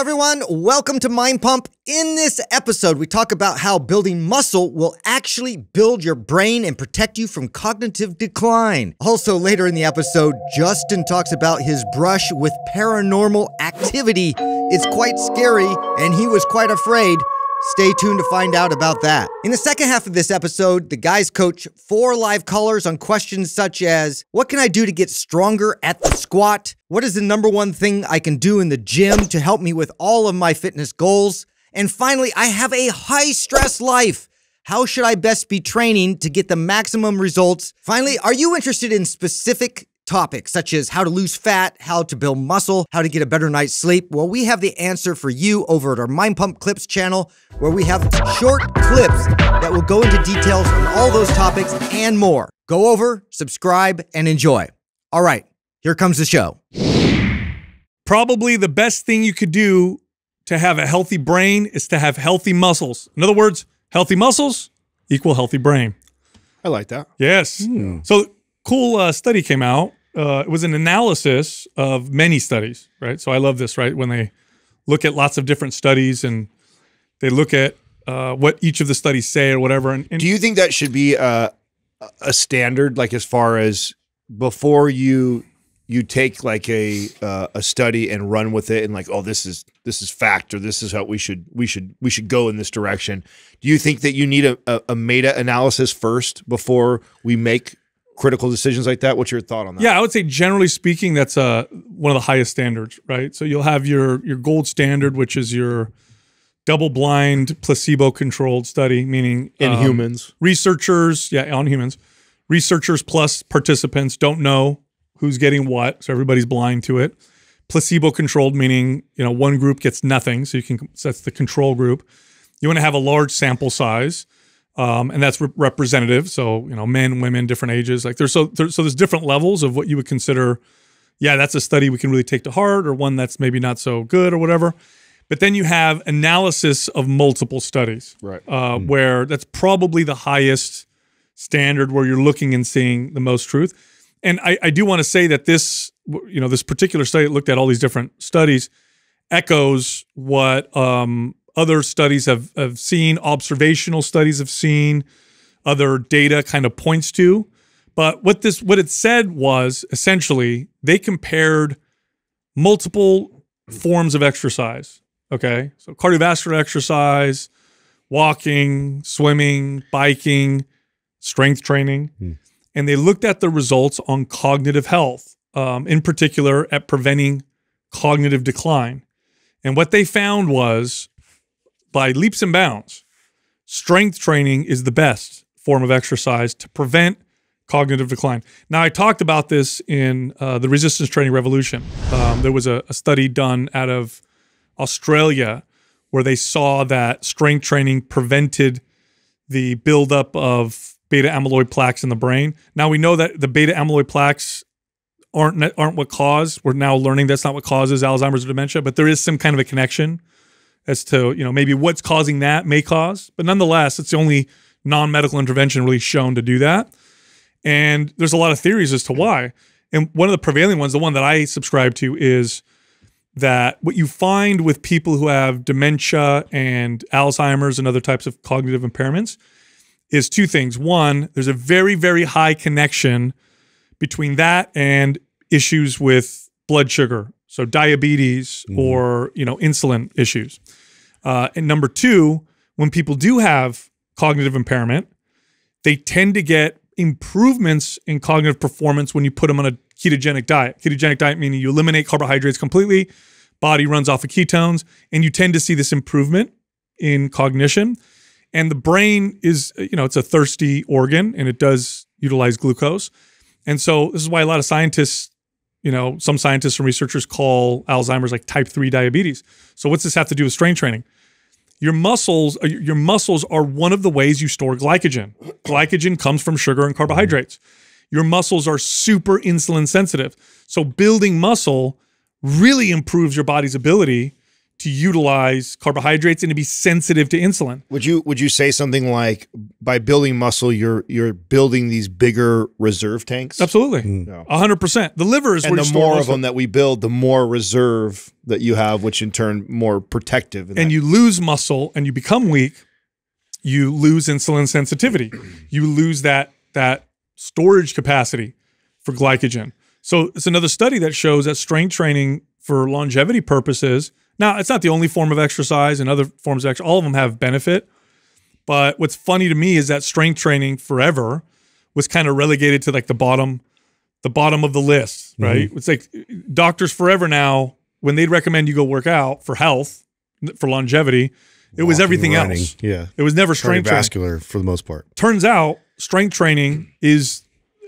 everyone. Welcome to Mind Pump. In this episode, we talk about how building muscle will actually build your brain and protect you from cognitive decline. Also, later in the episode, Justin talks about his brush with paranormal activity. It's quite scary, and he was quite afraid. Stay tuned to find out about that. In the second half of this episode, the guys coach four live callers on questions such as What can I do to get stronger at the squat? What is the number one thing I can do in the gym to help me with all of my fitness goals? And finally, I have a high stress life. How should I best be training to get the maximum results? Finally, are you interested in specific topics such as how to lose fat, how to build muscle, how to get a better night's sleep? Well, we have the answer for you over at our Mind Pump Clips channel, where we have short clips that will go into details on all those topics and more. Go over, subscribe, and enjoy. All right, here comes the show. Probably the best thing you could do to have a healthy brain is to have healthy muscles. In other words, healthy muscles equal healthy brain. I like that. Yes. So cool uh, study came out. Uh, it was an analysis of many studies, right? So I love this, right? When they look at lots of different studies and they look at uh, what each of the studies say or whatever. And, and Do you think that should be a a standard, like as far as before you you take like a uh, a study and run with it and like, oh, this is this is fact or this is how we should we should we should go in this direction. Do you think that you need a, a, a meta analysis first before we make critical decisions like that? What's your thought on that? Yeah, I would say generally speaking, that's uh, one of the highest standards, right? So you'll have your your gold standard, which is your double-blind, placebo-controlled study, meaning in um, humans. researchers, yeah, on humans, researchers plus participants don't know who's getting what, so everybody's blind to it. Placebo-controlled, meaning you know one group gets nothing, so you can so that's the control group. You want to have a large sample size um, and that's re- representative. So you know, men, women, different ages. Like there's so there's, so there's different levels of what you would consider. Yeah, that's a study we can really take to heart, or one that's maybe not so good, or whatever. But then you have analysis of multiple studies, Right. uh, where that's probably the highest standard where you're looking and seeing the most truth. And I, I do want to say that this, you know, this particular study looked at all these different studies echoes what um, other studies have, have seen, observational studies have seen, other data kind of points to. But what this what it said was essentially they compared multiple forms of exercise. Okay. So cardiovascular exercise, walking, swimming, biking, strength training. And they looked at the results on cognitive health, um, in particular at preventing cognitive decline. And what they found was by leaps and bounds, strength training is the best form of exercise to prevent cognitive decline. Now, I talked about this in uh, the resistance training revolution. Um, there was a, a study done out of Australia where they saw that strength training prevented the buildup of beta amyloid plaques in the brain. Now we know that the beta amyloid plaques aren't aren't what cause. We're now learning that's not what causes Alzheimer's or dementia, but there is some kind of a connection as to you know maybe what's causing that may cause. But nonetheless, it's the only non-medical intervention really shown to do that. And there's a lot of theories as to why. And one of the prevailing ones, the one that I subscribe to, is that what you find with people who have dementia and Alzheimer's and other types of cognitive impairments is two things. One, there's a very, very high connection between that and issues with blood sugar, so diabetes mm-hmm. or you know insulin issues. Uh, and number two, when people do have cognitive impairment, they tend to get improvements in cognitive performance when you put them on a ketogenic diet. Ketogenic diet meaning you eliminate carbohydrates completely, body runs off of ketones, and you tend to see this improvement in cognition. And the brain is, you know, it's a thirsty organ and it does utilize glucose. And so this is why a lot of scientists, you know, some scientists and researchers call Alzheimer's like type 3 diabetes. So what's this have to do with strength training? Your muscles, uh, your muscles are one of the ways you store glycogen. Glycogen comes from sugar and carbohydrates. Your muscles are super insulin sensitive. So building muscle really improves your body's ability to utilize carbohydrates and to be sensitive to insulin. Would you would you say something like by building muscle, you're you're building these bigger reserve tanks? Absolutely, hmm. Yeah. a hundred percent. The liver is And where the you more most of them that we build, the more reserve that you have, which in turn more protective. and you lose muscle and you become weak, you lose insulin sensitivity. You lose that that storage capacity for glycogen. So it's another study that shows that strength training for longevity purposes. Now, it's not the only form of exercise, and other forms of exercise, all of them have benefit. But what's funny to me is that strength training forever was kind of relegated to like the bottom, the bottom of the list, mm-hmm. right? It's like doctors forever now, when they'd recommend you go work out for health, for longevity, it was everything running, else. Yeah. It was never strength training. For the most part. Turns out strength training is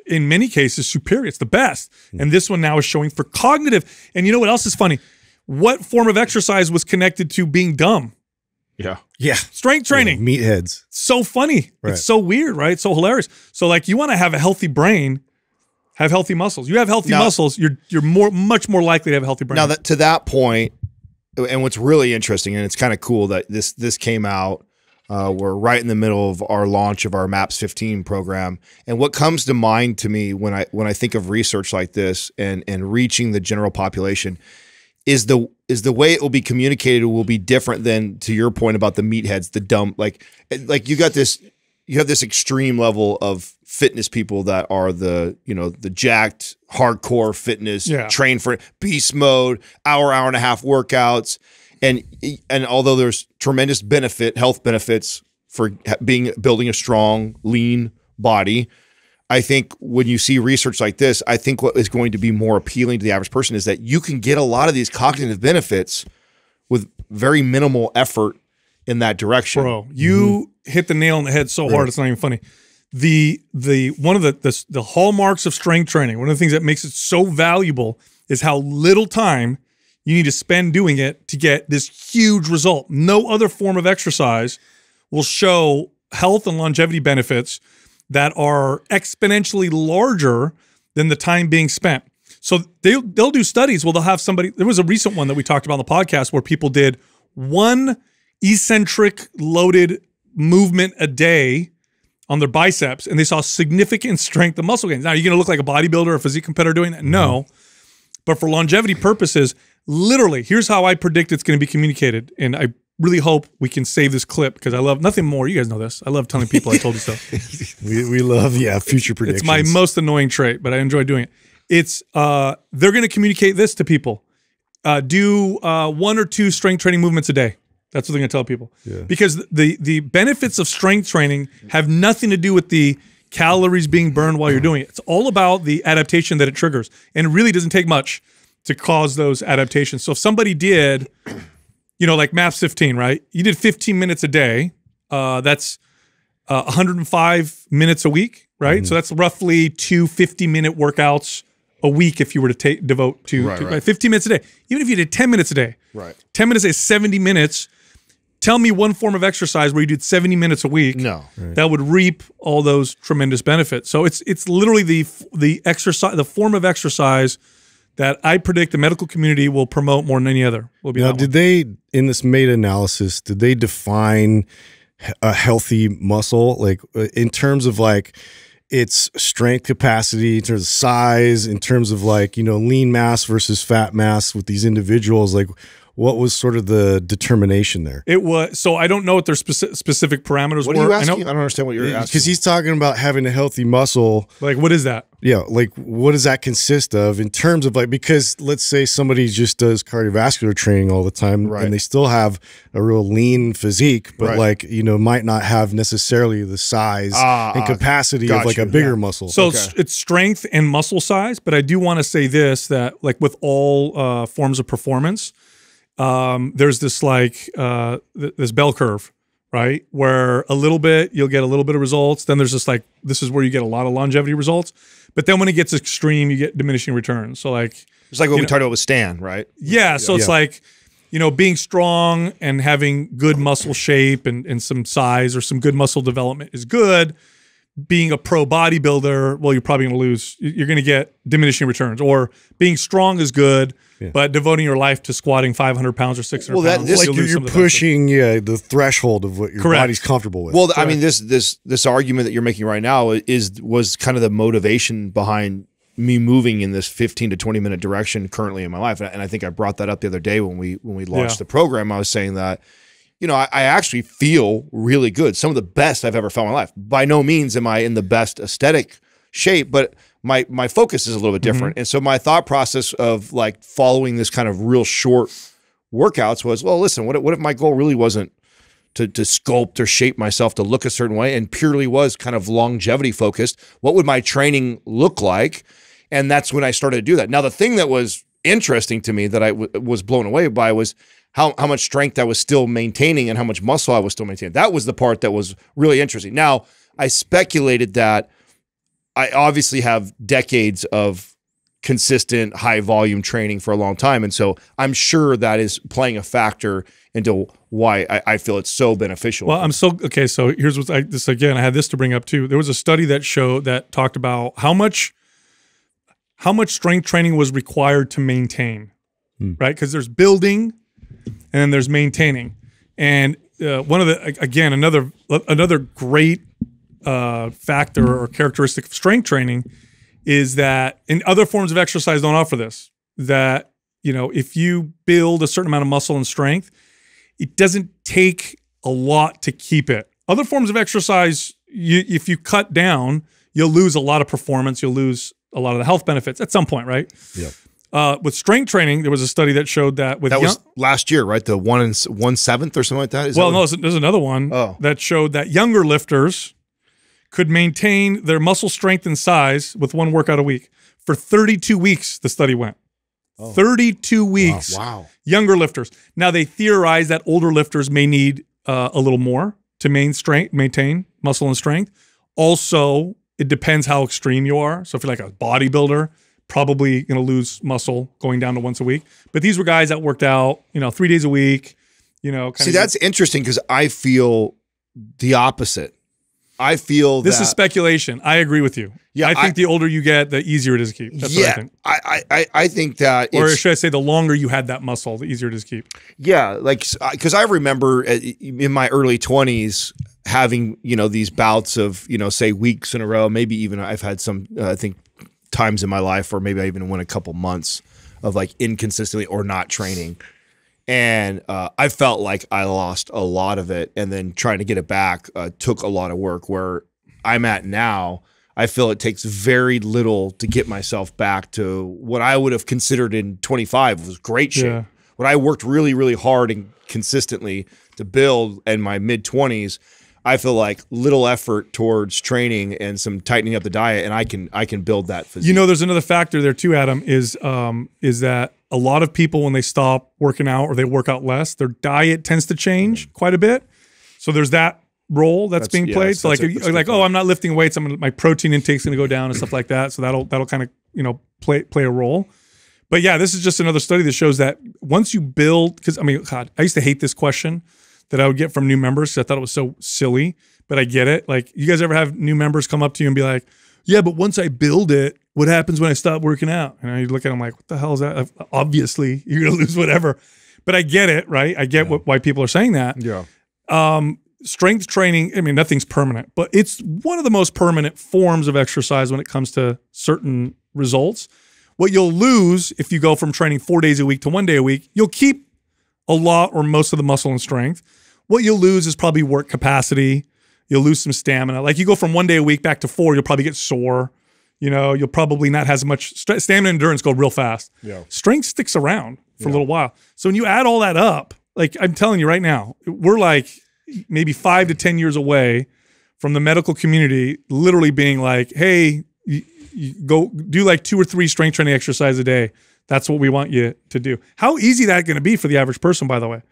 in many cases superior. It's the best. Mm. And this one now is showing for cognitive. And you know what else is funny? What form of exercise was connected to being dumb? yeah. Yeah. Strength training. Meatheads. So funny. Right. It's so weird, right? So hilarious. So like you want to have a healthy brain, have healthy muscles. You have healthy Now- muscles, you're you're more much more likely to have a healthy brain. Now that to that point, and what's really interesting, and it's kind of cool that this this came out. Uh, we're right in the middle of our launch of our Maps 15 program, and what comes to mind to me when I when I think of research like this and and reaching the general population is the is the way it will be communicated will be different than to your point about the meatheads, the dumb like eh, like you got this you have this extreme level of fitness people that are the you know the jacked hardcore fitness Yeah. train for beast mode hour hour and a half workouts and and although there's tremendous benefit health benefits for being building a strong lean body I think when you see research like this, I think what is going to be more appealing to the average person is that you can get a lot of these cognitive benefits with very minimal effort in that direction. bro you mm-hmm. hit the nail on the head so hard it's not even funny. The the one of the, the the hallmarks of strength training one of the things that makes it so valuable is how little time you need to spend doing it to get this huge result. No other form of exercise will show health and longevity benefits that are exponentially larger than the time being spent so they, they'll do studies well they'll have somebody there was a recent one that we talked about on the podcast where people did one eccentric loaded movement a day on their biceps and they saw significant strength and muscle gains. Now, are you going to look like a bodybuilder or a physique competitor doing that? No. Mm-hmm. But for longevity purposes, literally, here's how I predict it's going to be communicated. And I really hope we can save this clip because I love nothing more. You guys know this. I love telling people I told you so. We, we love, yeah, future predictions. It's my most annoying trait, but I enjoy doing it. It's uh, they're going to communicate this to people. Uh, do uh, one or two strength training movements a day. That's what they're going to tell people. Because the the benefits of strength training have nothing to do with the calories being burned while you're doing it. It's all about the adaptation that it triggers, and it really doesn't take much to cause those adaptations. So if somebody did, you know, like MAPS 15, right? You did 15 minutes a day. Uh, that's uh, 105 minutes a week, right? So that's roughly two 50 minute workouts a week if you were to take devote to, Right, to- right. 15 minutes a day. Even if you did 10 minutes a day, Right. 10 minutes is 70 minutes. Tell me one form of exercise where you did 70 minutes a week No. that would reap all those tremendous benefits. So it's it's literally the the exercise the form of exercise that I predict the medical community will promote more than any other. Will be Now, did they in this meta analysis? Did they define a healthy muscle, like uh, in terms of like its strength capacity, in terms of size, in terms of like you know lean mass versus fat mass with these individuals? Like, what was sort of the determination there? It was so I don't know what their speci- specific parameters What were. are you I asking? I, know, don't understand what you're asking. Because he's talking about having a healthy muscle. like what is that? Yeah, like what does that consist of in terms of like because let's say somebody just does cardiovascular training all the time Right. and they still have a real lean physique, but Right. like you know might not have necessarily the size Ah, and capacity of like you, a bigger yeah. muscle. So it's, it's strength and muscle size, but I do want to say this that like with all uh, forms of performance, um, there's this like uh, th- this bell curve, right? Where a little bit you'll get a little bit of results. Then there's this like this is where you get a lot of longevity results. But then when it gets extreme, you get diminishing returns. So like it's like what we know- talked about with Stan, right? yeah, so it's Yeah. like, you know, being strong and having good muscle shape and, and some size or some good muscle development is good. Being a pro bodybuilder, well, you're probably going to lose. You're going to get diminishing returns. Or being strong is good, but devoting your life to squatting 500 pounds or 600 Well, that- pounds, this- you'll like you're, you're some of the benefits. pushing yeah the threshold of what your Correct. body's comfortable with. Well, I mean, this this this argument that you're making right now is was kind of the motivation behind me moving in this 15 to 20 minute direction currently in my life, and I think I brought that up the other day when we when we launched Yeah. the program. I was saying that. You know, I, I actually feel really good. Some of the best I've ever felt in my life. By no means am I in the best aesthetic shape, but my my focus is a little bit mm-hmm. different. And so my thought process of like following this kind of real short workouts was, well, listen, what if, what if my goal really wasn't to to sculpt or shape myself to look a certain way and purely was kind of longevity focused what would my training look like and that's when i started to do that now the thing that was interesting to me that I was blown away by was how, how much strength i was still maintaining and how much muscle i was still maintaining that was the part that was really interesting now i speculated that i obviously have decades of consistent high volume training for a long time and so i'm sure that is playing a factor into why I, I feel it's so beneficial Well, I'm so okay. So here's what I this again. I had this to bring up too. There was a study that showed that talked about how much how much strength training was required to maintain, right? Because there's building, and then there's maintaining. And uh, one of the again another another great uh, factor or characteristic of strength training is that in other forms of exercise don't offer this. That you know if you build a certain amount of muscle and strength, it doesn't take a lot to keep it. Other forms of exercise, you, if you cut down, you'll lose a lot of performance. You'll lose a lot of the health benefits at some point, right? Yeah. Uh, with strength training, there was a study that showed that with That young, was last year, right? The one and one seventh or something like that. Is well, that no, there's, another one Oh. that showed that younger lifters could maintain their muscle strength and size with one workout a week for 32 weeks. The study went. 32 weeks. wow. Younger lifters. Now they theorize that older lifters may need uh, a little more to main strength, maintain muscle and strength. Also, it depends how extreme you are. So if you're like a bodybuilder, probably going to lose muscle going down to once a week. But these were guys that worked out, you know, three days a week. You know, kind See, that's interesting because I feel the opposite. I feel This that, is speculation. I agree with you. Yeah, I think I- the older you get, the easier it is to keep. That's what I yeah, think. I, I, I, think that Or should I say, the longer you had that muscle, the easier it is to keep. Yeah, like because I remember uh, in my early twenties having you know these bouts of you know say weeks in a row, maybe even I've had some uh, I think times in my life, or maybe I even went a couple months of like inconsistently or not training, and uh, I felt like I lost a lot of it, and then trying to get it back uh, took a lot of work. Where I'm at now. I feel it takes very little to get myself back to what I would have considered in 25 was great shape Yeah. when I worked really, really hard and consistently to build in my mid 20s, I feel like little effort towards training and some tightening up the diet, and I can I can build that physique. You know, there's another factor there too, Adam. Is um is that a lot of people when they stop working out or they work out less, their diet tends to change quite a bit. So there's that role that's, That's- being yeah, played. so like, a- you- that's a like, oh. I'm not lifting weights. I'm gonna, my protein intake's going to go down and stuff like that. So that'll that'll kind of you know play play a role. But yeah, this is just another study that shows that once you build, because I mean, God, I used to hate this question that I would get from new members. I thought it was so silly, but I get it. Like, you guys ever have new members come up to you and be like, "Yeah, but once I build it, what happens when I stop working out?" And you look at them like, "What the hell is that?" Obviously, you're gonna lose whatever. But I get it, right? I get what, why people are saying that yeah, um, strength training, I mean, nothing's permanent, but it's one of the most permanent forms of exercise when it comes to certain results. What you'll lose if you go from training four days a week to one day a week, you'll keep a lot or most of the muscle and strength. What you'll lose is probably work capacity. You'll lose some stamina. Like you go from one day a week back to four, you'll probably get sore. You know, you'll probably not have as much st- stamina and endurance go real fast. Yeah. Strength sticks around for a little while. So when you add all that up, like I'm telling you right now, we're like maybe five to 10 years away from the medical community literally being like, hey, you, you go do like two or three strength training exercises a day. That's what we want you to do. How easy that going to be for the average person, by the way?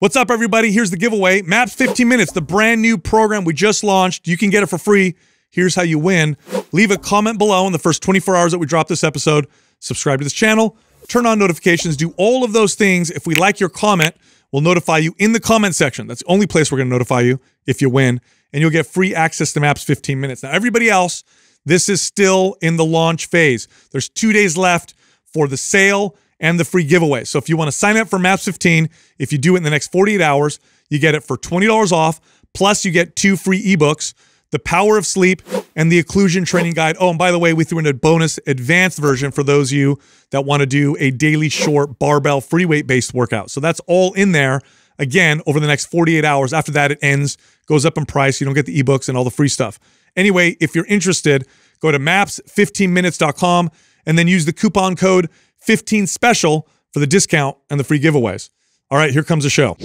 What's up, everybody? Here's the giveaway. Maps 15 Minutes, the brand new program we just launched. You can get it for free. Here's how you win. Leave a comment below in the first 24 hours that we drop this episode. Subscribe to this channel. Turn on notifications. Do all of those things. If we like your comment, we'll notify you in the comment section. That's the only place we're going to notify you if you win. and you'll get free access to Maps 15 minutes. Now, everybody else, this is still in the launch phase. There's two days left for the sale and the free giveaway. So if you want to sign up for Maps 15, if you do it in the next 48 hours, you get it for $20 off. Plus, you get two free ebooks The Power of Sleep and the Occlusion Training Guide. Oh, and by the way, we threw in a bonus advanced version for those of you that want to do a daily short barbell free weight based workout. So that's all in there. Again, over the next 48 hours. After that, it ends, goes up in price. You don't get the ebooks and all the free stuff. Anyway, if you're interested, go to maps15minutes.com and then use the coupon code 15 special for the discount and the free giveaways. All right, here comes the show.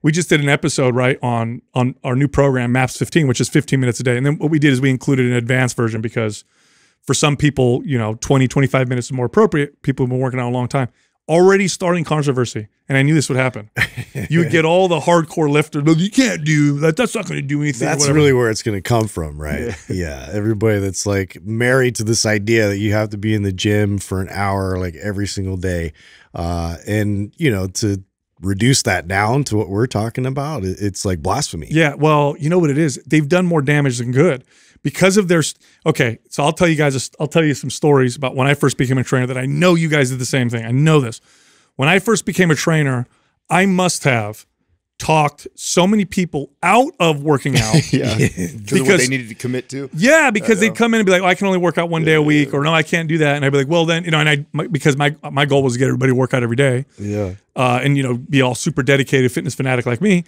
We just did an episode right on on our new program Maps 15, which is 15 minutes a day. And then what we did is we included an advanced version because for some people, you know, 20, 25 minutes is more appropriate. People have been working on a long time. Already starting controversy, and I knew this would happen. you would get all the hardcore lifters. "Well, You can't do that. That's not going to do anything. That's whatever." really where it's going to come from, right? Yeah. Everybody that's like married to this idea that you have to be in the gym for an hour, like every single day. Uh, and, you know, to reduce that down to what we're talking about, it's like blasphemy. Yeah, well, you know what it is? They've done more damage than good because of their. Okay, so I'll tell you guys. i'll tell you some stories about when I first became a trainer that I know you guys did the same thing. I know this. When I first became a trainer, I must have talked so many people out of working out. Yeah, because of what they needed to commit to. Yeah, because they'd come in and be like, oh, "I can only work out one day a week," or "No, I can't do that," and I'd be like, "Well, then, you know," and I my, because my my goal was to get everybody to work out every day Yeah. uh, and you know be all super dedicated fitness fanatic like me.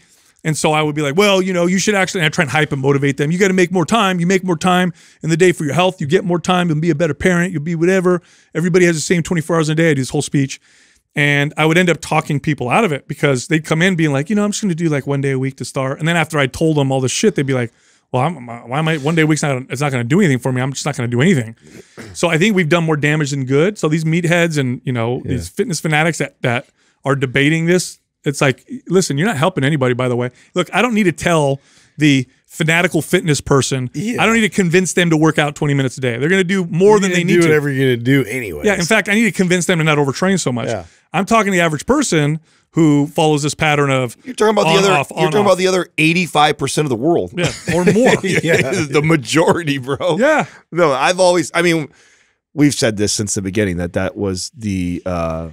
And so I would be like, well, you know, you should actually. I try and hype and motivate them. You got to make more time. You make more time in the day for your health. You get more time. You'll be a better parent. You'll be whatever. Everybody has the same 24 hours in a day. I do this whole speech, and I would end up talking people out of it because they'd come in being like, you know, I'm just going to do like one day a week to start. And then after I told them all this shit, they'd be like, well, I'm, why am I one day a week's not? It's not going to do anything for me. I'm just not going to do anything. So I think we've done more damage than good. So these meatheads and you know these fitness fanatics that that are debating this, it's like, listen, you're not helping anybody. By the way, look, I don't need to tell the fanatical fitness person. I don't need to convince them to work out 20 minutes a day. They're going to do more than You're they gonna need do to. whatever you're going to do anyway. Yeah, in fact, I need to convince them to not overtrain so much. Yeah. I'm talking to the average person who follows this pattern of You're talking about on, the other. off, you're talking off. about the other 85 percent of the world. yeah, or more. yeah, the majority, bro. yeah. No, I've always. I mean, we've said this since the beginning that that was the, uh,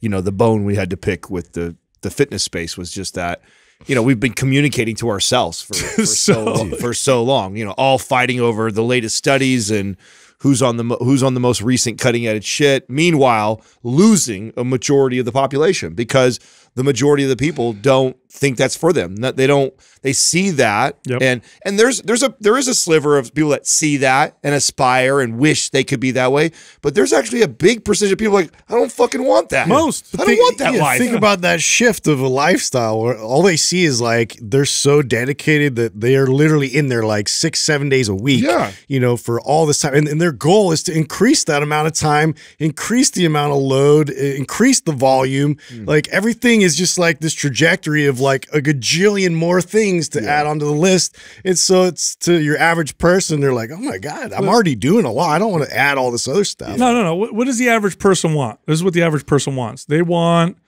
you know, the bone we had to pick with the the fitness space was just that. You know, we've been communicating to ourselves for, for so, So- for so long. You know, all fighting over the latest studies and who's on the who's on the most recent cutting edge shit. Meanwhile, losing a majority of the population because the majority of the people don't think that's for them. That they don't. They see that, Yep. and and there's there's a there is a sliver of people that see that and aspire and wish they could be that way. But there's actually a big percentage of people like I don't fucking want that. Most. I don't Think- want that yeah, life. Think about that shift of a lifestyle where all they see is like they're so dedicated that they are literally in there like six, seven days a week. Yeah. You know, for all this time. And, and their goal is to increase that amount of time, increase the amount of load, increase the volume. Hmm. Like everything is just like this trajectory of like a gajillion more things to add onto the list. And so it's to your average person, they're like, oh my God, I'm already doing a lot. I don't want to add all this other stuff. No, no, no. What, what does the average person want? This is what the average person wants. They want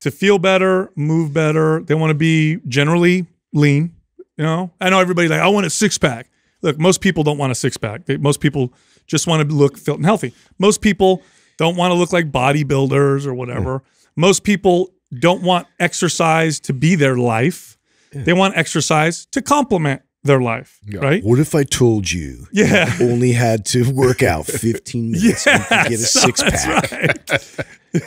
to feel better, move better. They want to be generally lean. You know, I know everybody like I want a six pack. Look, most people don't want a six pack. They, most people just want to look fit and healthy. Most people don't want to look like bodybuilders or whatever. Most people don't want exercise to be their life. They want exercise to complement their life, right? What if I told you Yeah. you only had to work out 15 minutes and you could get a so six pack? right.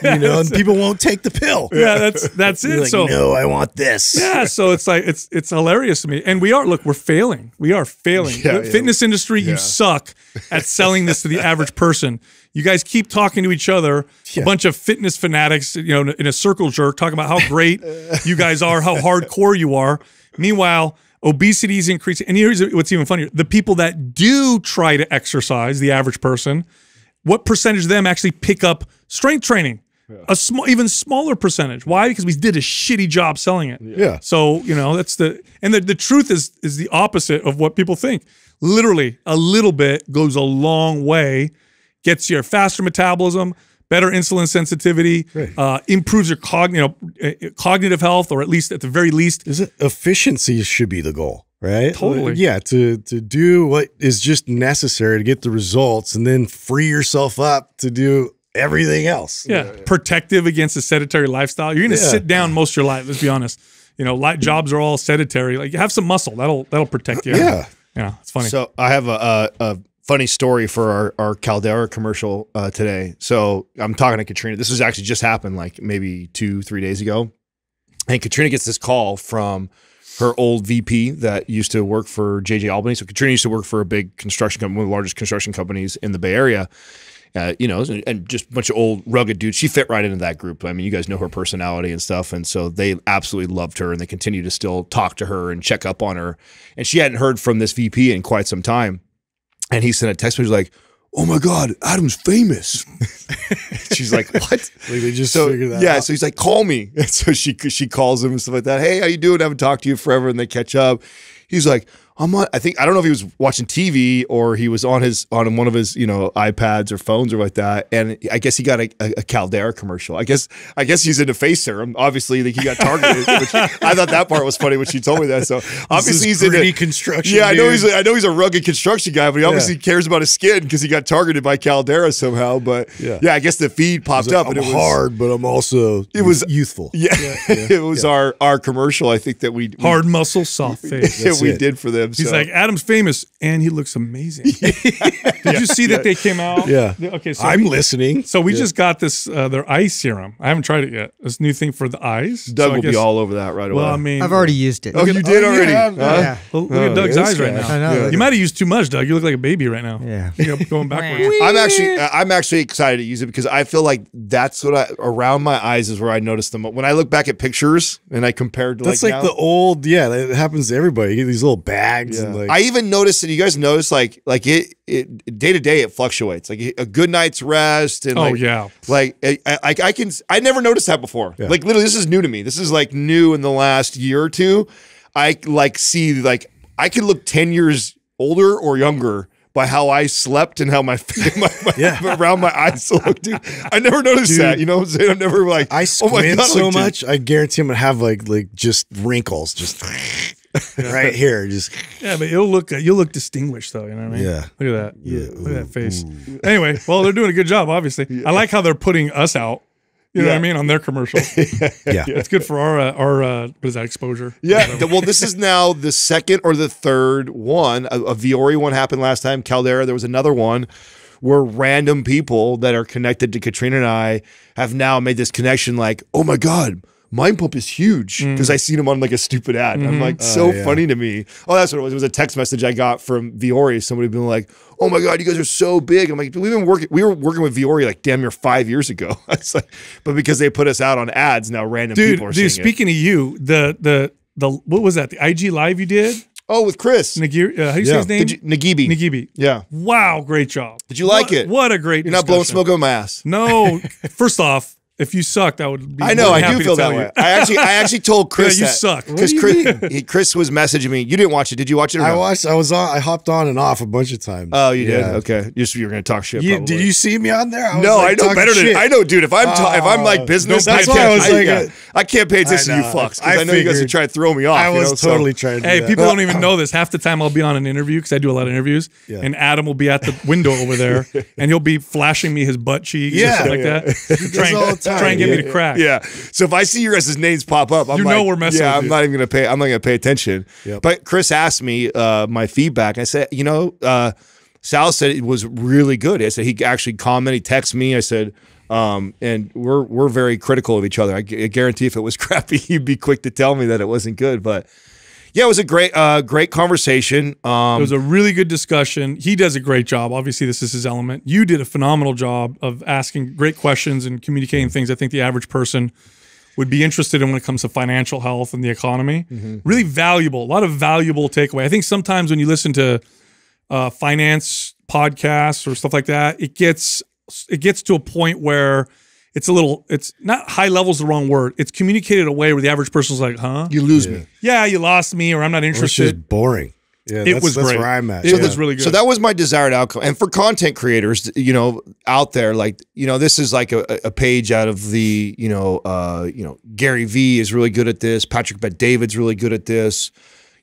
You know, and people won't take the pill. Yeah, that's that's it. like, so no, I want this. yeah, so it's like it's it's hilarious to me. And we are look, we're failing. We are failing. Yeah, the yeah. fitness industry, you suck at selling this to the average person. You guys keep talking to each other, a bunch of fitness fanatics, you know, in a circle jerk, talking about how great you guys are, how hardcore you are. Meanwhile, obesity is increasing. And here's what's even funnier: the people that do try to exercise, the average person, what percentage of them actually pick up strength training? A small, even smaller percentage. Why? Because we did a shitty job selling it. Yeah. So you know that's the and the, the truth is is the opposite of what people think. Literally, a little bit goes a long way, gets your faster metabolism, better insulin sensitivity, uh, improves your cogn- you know, uh, cognitive health, or at least at the very least, Is it efficiency should be the goal? right? Totally. Yeah, to to do what is just necessary to get the results, and then free yourself up to do everything else. Yeah, protective against a sedentary lifestyle. You're going to Yeah. sit down most of your life. Let's be honest. You know, light jobs are all sedentary. Like, you have some muscle. That'll that'll protect you. Yeah. yeah, it's funny. So I have a, a, a funny story for our, our Caldera commercial uh, today. So I'm talking to Katrina. This has actually just happened like maybe two, three days ago. And Katrina gets this call from her old VP that used to work for JJ Albanese. So Katrina used to work for a big construction company, one of the largest construction companies in the Bay Area. Uh, you know, and, and just a bunch of old rugged dudes. She fit right into that group. I mean, you guys know her personality and stuff, and so they absolutely loved her, and they continue to still talk to her and check up on her. And she hadn't heard from this VP in quite some time. And he sent a text message like, "Oh my God, Adam's famous." She's like, "What?" Like they just so figured that yeah, out. so he's like, "Call me." And so she she calls him and stuff like that. Hey, how you doing? I haven't talked to you forever, and they catch up. He's like, "I'm on." I think I don't know if he was watching TV or he was on his on one of his you know iPads or phones or like that. And I guess he got a, a, a Caldera commercial. I guess I guess he's into face serum. Obviously, like he got targeted. which I thought that part was funny when she told me that. So obviously is he's into construction. yeah, I know dude. he's a, I know he's a rugged construction guy, but he obviously cares about his skin because he got targeted by Caldera somehow. But yeah, Yeah. I guess the feed popped like, up and I'm it was hard, but I'm also It was- youthful. Yeah, it was our our commercial. I think that we we- Hard muscle, soft face. we it. did for them. He's so. like Adam's famous, and he looks amazing. Did you see that they came out? Yeah. Okay, so I'm we, listening. so we just got this uh, their eye serum. I haven't tried it yet. This new thing for the eyes. Doug So I will be guess- all over that right away. Well, I mean, I've already used it. oh, you did oh, you already? have, Huh? yeah. look, look at Doug's this eyes right now. I know. You might have used too much, Doug. You look like a baby right now. Yeah. You're going backwards. I'm actually uh, I'm actually excited to use it because I feel like that's what I around my eyes is where I notice them. When I look back at pictures and I compare to That's like, like, now- the old, yeah, that happens to everybody. You get these little bags and like I even noticed that you guys notice like like it it day to day it fluctuates like a good night's rest and Oh like, yeah. like I, I, I can I never noticed that before Yeah. like literally this is new to me this is like new in the last year or two I like see like I can look 10 years older or younger by how I slept and how my, my, my Yeah. around my eyes look dude I never noticed Dude. that you know what I'm saying I'm never like I oh squint my God, so like, dude. much, I guarantee I'm gonna have like like just wrinkles, just right here, just Yeah, but you'll look you'll look distinguished though. You know what I mean? Yeah. Look at that. Yeah. Look at that face. Anyway, well, they're doing a good job. Obviously, I like how they're putting us out. You know what I mean on their commercial. yeah. It's good for our uh, our uh, what is that exposure? Yeah. well, this is now the second or the third one. A, a Vuori one happened last time. Caldera, there was another one where random people that are connected to Katrina and I have now made this connection like, oh my God, Mind Pump is huge Mm. because I seen him on like a stupid ad. Mm-hmm. I'm like, so yeah. funny to me. Oh, that's what it was. It was a text message I got from Vuori. Somebody being like, oh my God, you guys are so big. I'm like, we've been working, we were working with Vuori like damn near five years ago. it's like, but because they put us out on ads, now random dude. people are Dude, seeing it. speaking of you, the the the what was that? The IG live you did? Oh, with Chris. Nagir, uh, how do you say his name? You, Naghibi. Naghibi. Yeah. Wow, great job. Did you like What- it? What a great. You're not blowing smoke on my ass. No, first off, if you sucked, I would be. I know. I do feel that tell way. I actually, I actually told Chris you that suck. because What do you Chris, he, Chris was messaging me. You didn't watch it, did you watch it? Or I no? watched. I was on. I hopped on and off a bunch of times. Oh, you did. Okay, you you were going to talk shit. You, did you see me on there? I was, No, like, I know talking better than shit. I know, dude. If I'm ta- if I'm like Oh, business, that's I why I can't, was I, like, yeah, uh, I can't pay attention to you know. fucks I because I, know you guys are figured- trying to throw me off. I you was know, so- totally trying to. Hey, people don't even know this. Half the time I'll be on an interview because I do a lot of interviews, and Adam will be at the window over there, and he'll be flashing me his butt cheeks, and Yeah. like that, trying, all the time. trying to get me Yeah. to crack. Yeah. So if I see your guys' names pop up, I'm You like, know we're messing Yeah, with I'm you. not even gonna pay. I'm not gonna pay attention. Yep. But Chris asked me uh, my feedback. I said, you know, uh, Sal said it was really good. I said he actually commented, he texted me. I said, um, and we're we're very critical of each other. I, I guarantee if it was crappy, he'd be quick to tell me that it wasn't good. But yeah, it was a great uh, great conversation. Um, It was a really good discussion. He does a great job. Obviously, this is his element. You did a phenomenal job of asking great questions and communicating things I think the average person would be interested in when it comes to financial health and the economy. Really valuable, a lot of valuable takeaway. I think sometimes when you listen to uh, finance podcasts or stuff like that, it gets it gets to a point where it's a little it's not high level is the wrong word. It's communicated a way where the average person's like, huh? you lose me. Yeah, you lost me, or I'm not It was interested. just boring. Yeah, It that's, was that's great. where I'm at. It yeah. was really good. So that was my desired outcome. And for content creators, you know, out there, like, you know, this is like a, a page out of the, you know, uh, you know, Gary Vee is really good at this. Patrick Bet David's really good at this.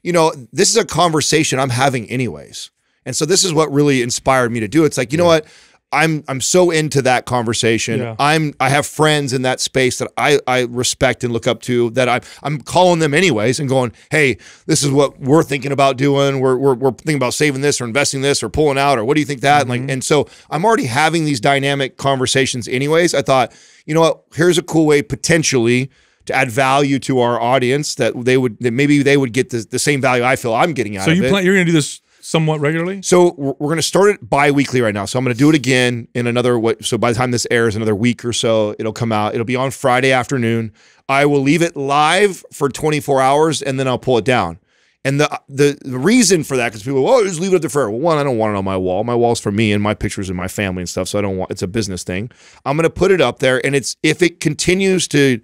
you know, this is a conversation I'm having anyways. And so this is what really inspired me to do. It's like, you know what? I'm I'm so into that conversation. Yeah. I'm I have friends in that space that I I respect and look up to that I I'm calling them anyways and going, "Hey, this is what we're thinking about doing. We're we're, we're thinking about saving this or investing this or pulling out or what do you think that?" And like mm-hmm. and so I'm already having these dynamic conversations anyways. I thought, "You know what? Here's a cool way potentially to add value to our audience that they would that maybe they would get the, the same value I feel I'm getting out So of you it." plan you're gonna do this somewhat regularly? So we're, we're going to start it bi-weekly right now. So I'm going to do it again in another what so by the time this airs another week or so it'll come out. It'll be on Friday afternoon. I will leave it live for 24 hours and then I'll pull it down. And the the, the reason for that because people oh just leave it up there forever. Well, one I don't want it on my wall. My wall's for me and my pictures and my family and stuff. So I don't want it's a business thing. I'm going to put it up there and it's if it continues to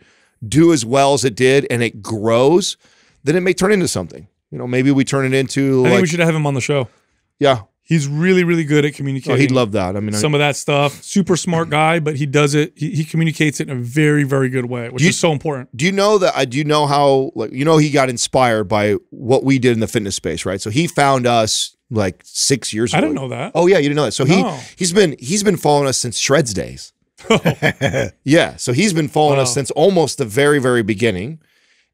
do as well as it did and it grows, then it may turn into something. You know, maybe we turn it into I like think we should have him on the show. yeah. He's really, really good at Oh, he'd love that. I mean, I- some of that stuff. Super smart guy, but he does it. He, he communicates it in a very, very good way, which You- is so important. do you know that I do you know how like you know he got inspired by what we did in the fitness space, right? So he found us like six years ago. I didn't know that. Oh yeah, you didn't know that. So No. he he's been he's been following us since Shreds days. yeah, so he's been following us since almost the very very beginning,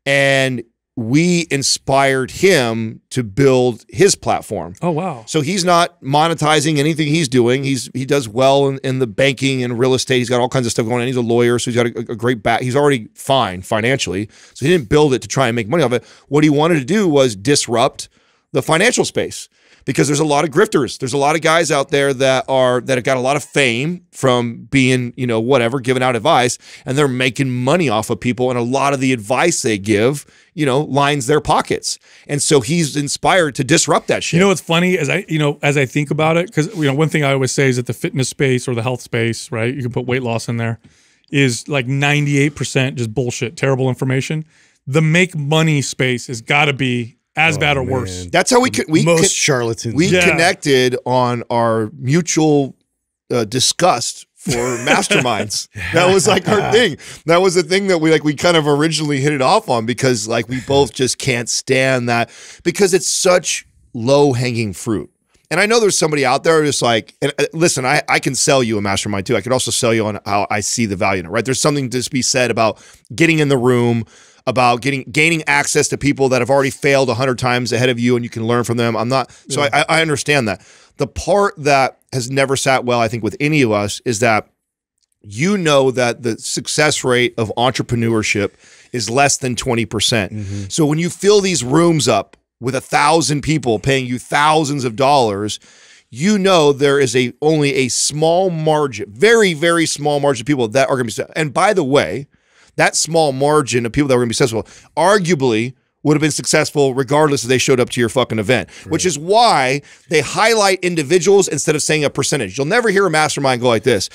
and we inspired him to build his platform. Oh wow. So he's not monetizing anything he's doing. He's he does well in, in the banking and real estate. He's got all kinds of stuff going on. He's a lawyer, so he's got a, a great back. He's already fine financially. So he didn't build it to try and make money off it. What he wanted to do was disrupt the financial space because there's a lot of grifters. There's a lot of guys out there that are that have got a lot of fame from being, you know, whatever, giving out advice, and they're making money off of people. And a lot of the advice they give, you know, lines their pockets. And so he's inspired to disrupt that shit. You know what's funny as I you know as I think about it because you know one thing I always say is that the fitness space or the health space right you can put weight loss in there is like ninety eight percent just bullshit terrible information. The make money space has got to be as bad or worse. That's how we could we Most could- charlatans. we Yeah. connected on our mutual uh, disgust for masterminds. that was like our thing. That was the thing that we like we kind of originally hit it off on because like we both just can't stand that because it's such low hanging fruit. And I know there's somebody out there who's like, and uh, listen, I, I can sell you a mastermind too. I could also sell you on how I see the value in it, right? There's something to be said about getting in the room, about getting gaining access to people that have already failed a hundred times ahead of you, and you can learn from them. I'm not, so I, I understand that. The part that has never sat well, I think, with any of us is that you know that the success rate of entrepreneurship is less than 20%. Mm-hmm. So when you fill these rooms up with a thousand people paying you thousands of dollars, you know there is a only a small margin, very, very small margin of people that are going to be. And by the way, that small margin of people that were going to be successful arguably would have been successful regardless if they showed up to your fucking event, which is why they highlight individuals instead of saying a percentage. You'll never hear a mastermind go like this.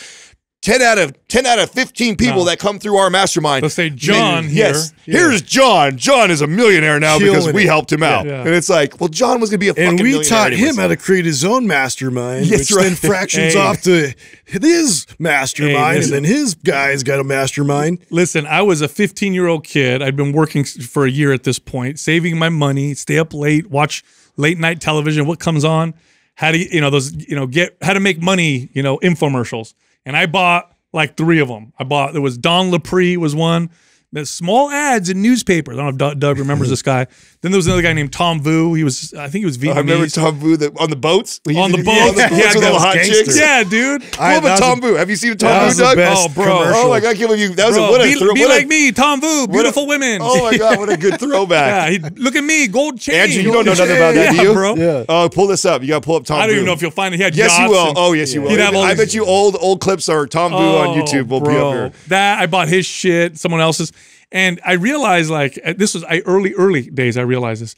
10 out of 10 out of 15 people No. that come through our mastermind. Let's say John here. Yes. Yeah. Here's John. John is a millionaire now because we it. helped him out. Yeah. And it's like, well, John was going to be a fucking and we taught anyways. him how to create his own mastermind, That's which then fractions Hey. off to his mastermind, Hey, and then his guy's got a mastermind. Listen, I was a 15 year old kid. I'd been working for a year at this point, saving my money, stay up late, watch late night television. What comes on? How to you know those you know get how to make money you know infomercials. And I bought like three of them. I bought there was Don Lapre was one. There's small ads in newspapers. I don't know if Doug, Doug remembers this guy. Then there was another guy named Tom Vu. He was I think he was Vietnamese. I remember Tom Vu that on the boats. He On the to be on boats. the boats Yeah, with that little hot gangster. chicks. yeah, dude. Pull I- up a Tom a- Boo. Have you seen Tom that Boo, the Doug? best Oh, bro. commercial. Oh my god, I can't believe you. That was Bro, a what a be, throw, be what a- like me, Tom Vu, what a- beautiful women. Oh my god, what a good throwback. yeah, he, look at me, gold chain. Andrew, you don't know nothing about that, yeah, do you? bro. Yeah. Oh, pull this up. You got to pull up Tom. I don't Boo. even know if you'll find it. He Yes, you will. Oh, yes, you will. He'd have all I bet you old old clips are Tom Vu on Oh, YouTube. Will be up here. That I bought his shit, someone else's, and I realized like uh, this was I early early days. I realized this.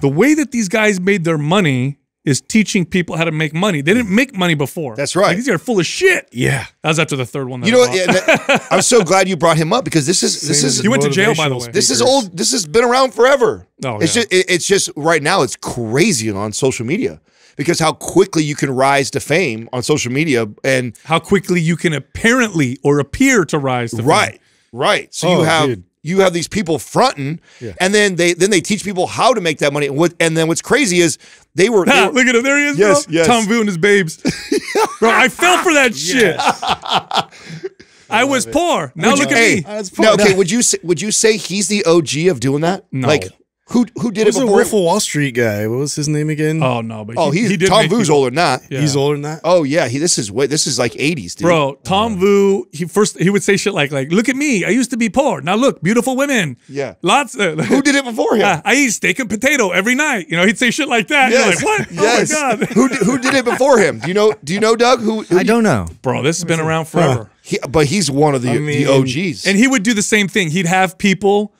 The way that these guys made their money is teaching people how to make money. They didn't make money before. That's right. Like, these are full of shit. Yeah. That was after the third one. That You I know, bought. yeah, that- I'm so glad you brought him up because this is this Same is as He went to jail, by the way. this is old. This has been around forever. Oh, it's yeah. just it- it's just right now it's crazy on social media because how quickly you can rise to fame on social media and how quickly you can apparently or appear to rise to fame. Right right. So you Oh, have dude. you have these people fronting, and then they then they teach people how to make that money. And what and then what's crazy is they were, they were look at him. There he is, Yes, bro. yes. Tom Vu and his babes. bro, I fell for that shit. I was poor. Now Would you- look at hey, me. That's now, okay, would you say, would you say he's the OG of doing that? No. Like who who did It was it a before? Wolf of Wall Street guy. What was his name again? Oh no, but oh, he, he's he did Tom make Vu's older than that. Yeah. He's older than that. Oh yeah, he this is way this is like 80s, dude. Bro, Tom Vu, he first he would say shit like like look at me, I used to be poor. Now look, beautiful women. Yeah. Lots of Who did it before him? Ah, I eat steak and potato every night. You know, he'd say shit like that. Yes. You're like, what? Yes. Oh my god. who did, who did it before him? Do you know? Do you know Doug? Who? who I don't know. Bro, this has been around forever. He, but he's one of the, I mean- the OGs. And he would do the same thing. He'd have people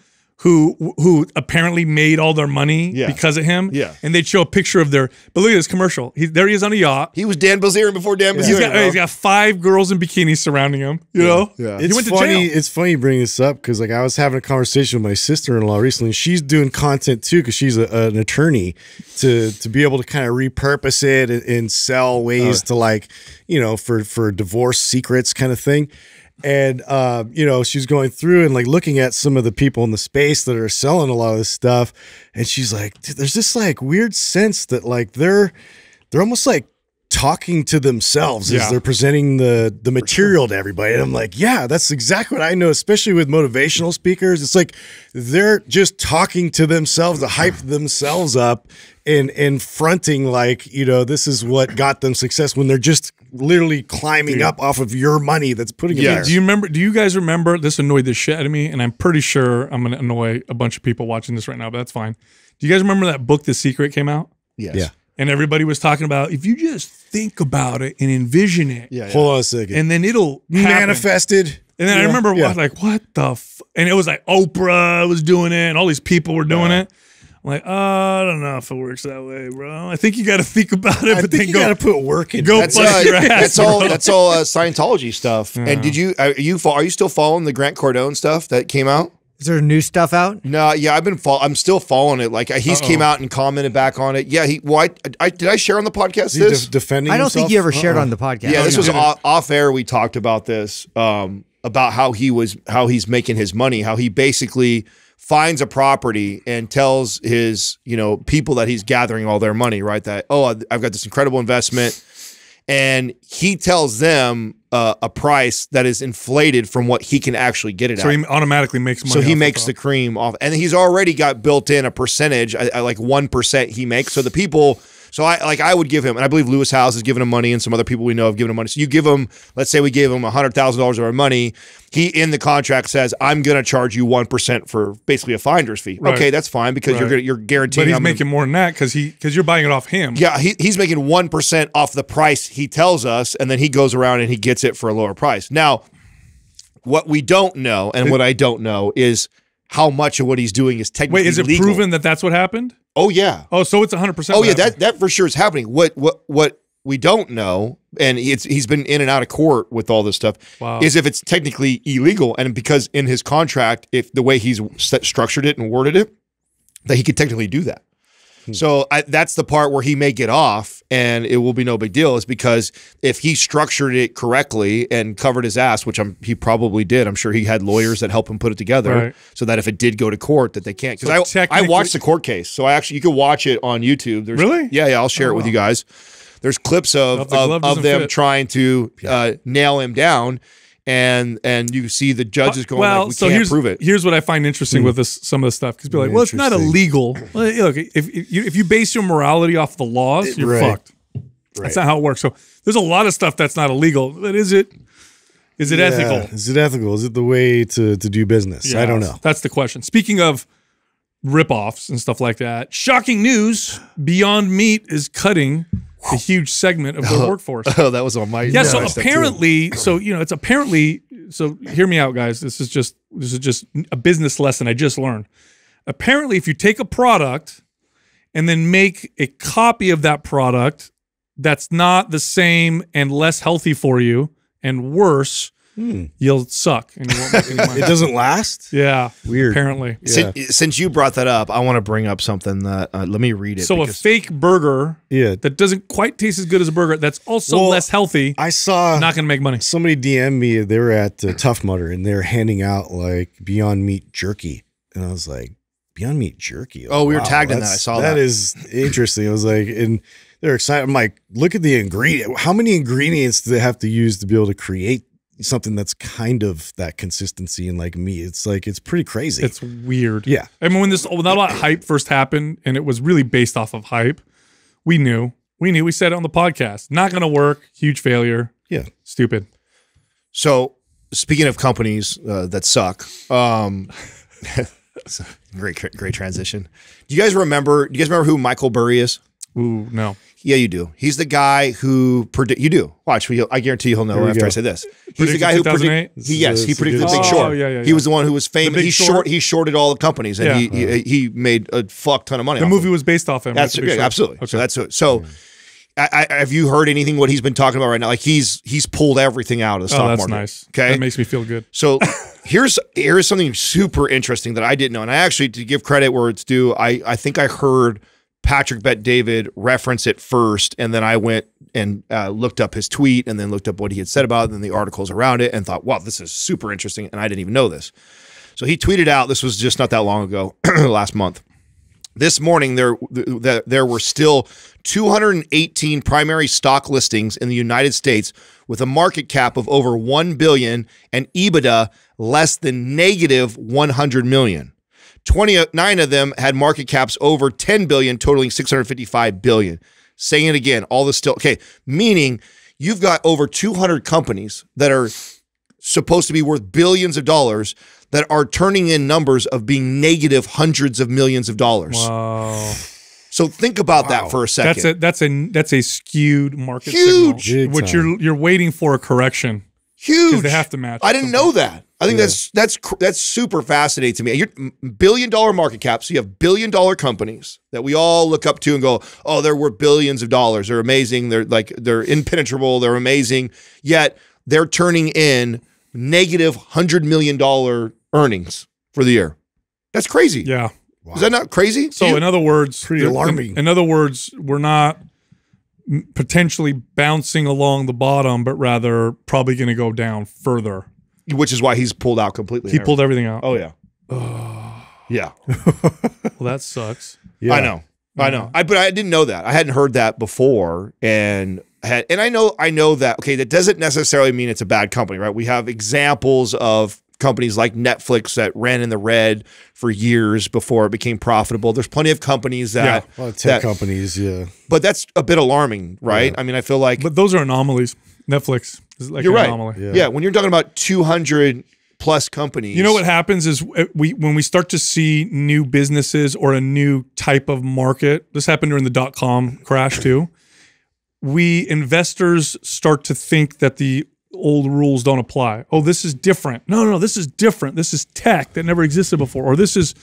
who who apparently made all their money Yeah. because of him. Yeah. And they'd show a picture of their but look at this commercial. He, there he is on a yacht. he was Dan Bilzerian before Dan Bilzerian. He's got, he's got five girls in bikinis surrounding him. You know? yeah. He It's went to funny. jail. It's funny you bring this up because like I was having a conversation with my sister in law recently. She's doing content too because she's a, an attorney to to be able to kind of repurpose it and, and sell ways to like you know for for divorce secrets kind of thing. And uh, you know she's going through and like looking at some of the people in the space that are selling a lot of this stuff, and she's like, "There's this like weird sense that like they're they're almost like." talking to themselves Yeah. as they're presenting the the material to everybody and i'm like yeah that's exactly what i know especially with motivational speakers it's like they're just talking to themselves to hype themselves up and and fronting like you know this is what got them success when they're just literally climbing up off of your money that's putting it Yeah. there Do you remember? Do you guys remember? This annoyed the shit out of me, and I'm pretty sure I'm going to annoy a bunch of people watching this right now, but that's fine. Do you guys remember that book, The Secret, came out? yes. Yeah. And everybody was talking about if you just think about it and envision it, Yeah. yeah. hold on a second and then it'll happen. manifested And then I remember Yeah. what, like, what the? F-? And it was like Oprah was doing it, and all these people were doing it. I'm like, oh, I don't know if it works that way, bro. I think you got to think about it, i but think then you go. gotta put work in go That's, bust uh, your ass, that's all. bro. That's all uh, Scientology stuff. And did you are you fo- are you still following the Grant Cardone stuff that came out? Is there new stuff out? No, yeah, I've been. Fo- I'm still following it. Like uh, he's came out and commented back on it. Yeah, he. Well, I, I did I share on the podcast Is this? de- defending I don't think himself? you ever shared Uh-uh. on the podcast. yeah, this was off, off air. We talked about this. Um, about how he was how he's making his money. How he basically finds a property and tells his you know people that he's gathering all their money. Right. That oh I've got this incredible investment, and he tells them uh, a price that is inflated from what he can actually get it so at. he automatically makes money. So he makes the top. cream off, and he's already got built in a percentage, I, I like one percent he makes. So the people, so I like I would give him, and I believe Lewis Howes has given him money, and some other people we know have given him money. So you give him, let's say we gave him hundred thousand dollars of our money. He in the contract says, I'm going to charge you one percent for basically a finder's fee. Right. Okay, that's fine because you're gonna, you're guaranteeing. But he's I'm gonna- making more than that because he because you're buying it off him. yeah, he, he's making one percent off the price he tells us, and then he goes around and he gets it for a lower price. Now, what we don't know, and what I don't know, is how much of what he's doing is technically Wait, is it legal. proven that that's what happened? Oh yeah, Oh, so it's 100. percent oh yeah, that that for sure is happening. What what what we don't know, and it's he's been in and out of court with all this stuff, Wow. is if it's technically illegal, and because in his contract, if the way he's st- structured it and worded it, that he could technically do that. So I, that's the part where he may get off, and it will be no big deal. Is because if he structured it correctly and covered his ass, which I'm, he probably did. I'm sure he had lawyers that help him put it together, Right. so that if it did go to court, that they can't. So Because I I watched the court case, so I actually you can watch it on YouTube. There's, Really? Yeah, yeah. I'll share Oh, it with wow. you guys. There's clips of the of, of them fit. trying to uh, nail him down, and and you see the judges going well, like, "We so can't here's, prove it." Here's what I find interesting hmm. with this some of the stuff because people are like, well, it's not illegal. Well, look, if if you, if you base your morality off the laws, you're Right. fucked. That's not how it works. So there's a lot of stuff that's not illegal, but is it? Is it Yeah. ethical? Is it ethical? Is it the way to, to do business? I don't know. That's the question. Speaking of ripoffs and stuff like that, shocking news: Beyond Meat is cutting a huge segment of their oh. workforce. oh, that was on my Yeah, so list, that too. apparently, so you know, it's apparently. So hear me out, guys. This is just this is just a business lesson I just learned. Apparently, if you take a product and then make a copy of that product that's not the same and less healthy for you and worse, you'll suck and you won't make any money. It doesn't last. yeah, Weird. apparently. Yeah. Since, since you brought that up, I want to bring up something that uh, let me read it. So a fake burger Yeah. that doesn't quite taste as good as a burger that's also Well, less healthy, I saw not going to make money. somebody DM me. They were at uh, Tough Mudder and they're handing out like Beyond Meat jerky, and I was like, Beyond Meat jerky. Oh, we were tagged in that. I saw that. That is interesting. I was like, and they're excited. I'm like, look at the ingredient. How many ingredients do they have to use to be able to create something that's kind of that consistency and like me It's like it's pretty crazy. It's weird. yeah. I mean, when this when all that lot hype first happened, and it was really based off of hype, we knew, we knew, we said it on the podcast, not going to work, huge failure, Yeah. stupid. So speaking of companies uh, that suck, um, great great transition. Do you guys remember? Do you guys remember who Michael Burry is? Ooh, no. Yeah, you do. He's the guy who predict. You do. Watch. I guarantee you he'll know after go. I say this. He's the guy who 2008? predicted. He, yes, he predicted the Big Oh, Short. yeah, yeah, He was the one who was famous. He Short? short. He shorted all the companies, and Yeah. he, he he made a fuck ton of money. The off movie it. was based off him. That's right? Yeah, absolutely. Okay. So that's. So. I, I, have you heard anything what he's been talking about right now? Like he's he's pulled everything out of the oh, stock that's market. nice. Okay, that makes me feel good. so here's here's something super interesting that I didn't know, and I actually to give credit where it's due, I I think I heard Patrick Bet David reference it first, and then I went and uh, looked up his tweet, and then looked up what he had said about it, and the articles around it, and thought, wow, this is super interesting, and I didn't even know this. So he tweeted out, this was just not that long ago, last month. This morning, there th- there were still 218 primary stock listings in the United States with a market cap of over 1 billion and EBITDA less than negative 100 million. 29 uh, of them had market caps over 10 billion, totaling 655 billion. Saying it again, all this still okay, meaning you've got over 200 companies that are supposed to be worth billions of dollars that are turning in numbers of being negative hundreds of millions of dollars. Wow. So think about that for a second. That's a that's a that's a skewed market Huge. signal, Big which you're you're waiting for a correction Huge. they have to match. I didn't some know that. I think that's that's that's super fascinating to me. You're billion dollar market caps. So you have billion dollar companies that we all look up to and go, "Oh, they're worth billions of dollars. They're amazing. They're like they're impenetrable. They're amazing." Yet they're turning in negative hundred million dollar earnings for the year. That's crazy. Yeah. Is that not crazy? So in other words, Pretty alarming. In, other words, we're not m- potentially bouncing along the bottom, but rather probably going to go down further. which is why he's pulled out completely. He pulled everything out. Oh yeah. yeah. Well, that sucks. Yeah. I know. I know. I but I didn't know that. I hadn't heard that before and had and I know I know that okay, that doesn't necessarily mean it's a bad company, right? We have examples of companies like Netflix that ran in the red for years before it became profitable. There's plenty of companies that, A lot of tech that companies, yeah. but that's a bit alarming, right? I mean, I feel like But those are anomalies. Netflix is like you're an right. anomaly. Yeah. when you're talking about 200 plus companies. You know what happens is uh, we when we start to see new businesses or a new type of market. This happened during the dot com crash too. We investors start to think that the old rules don't apply. Oh, this is different. No, no, no, this is different. This is tech that never existed before. Or this is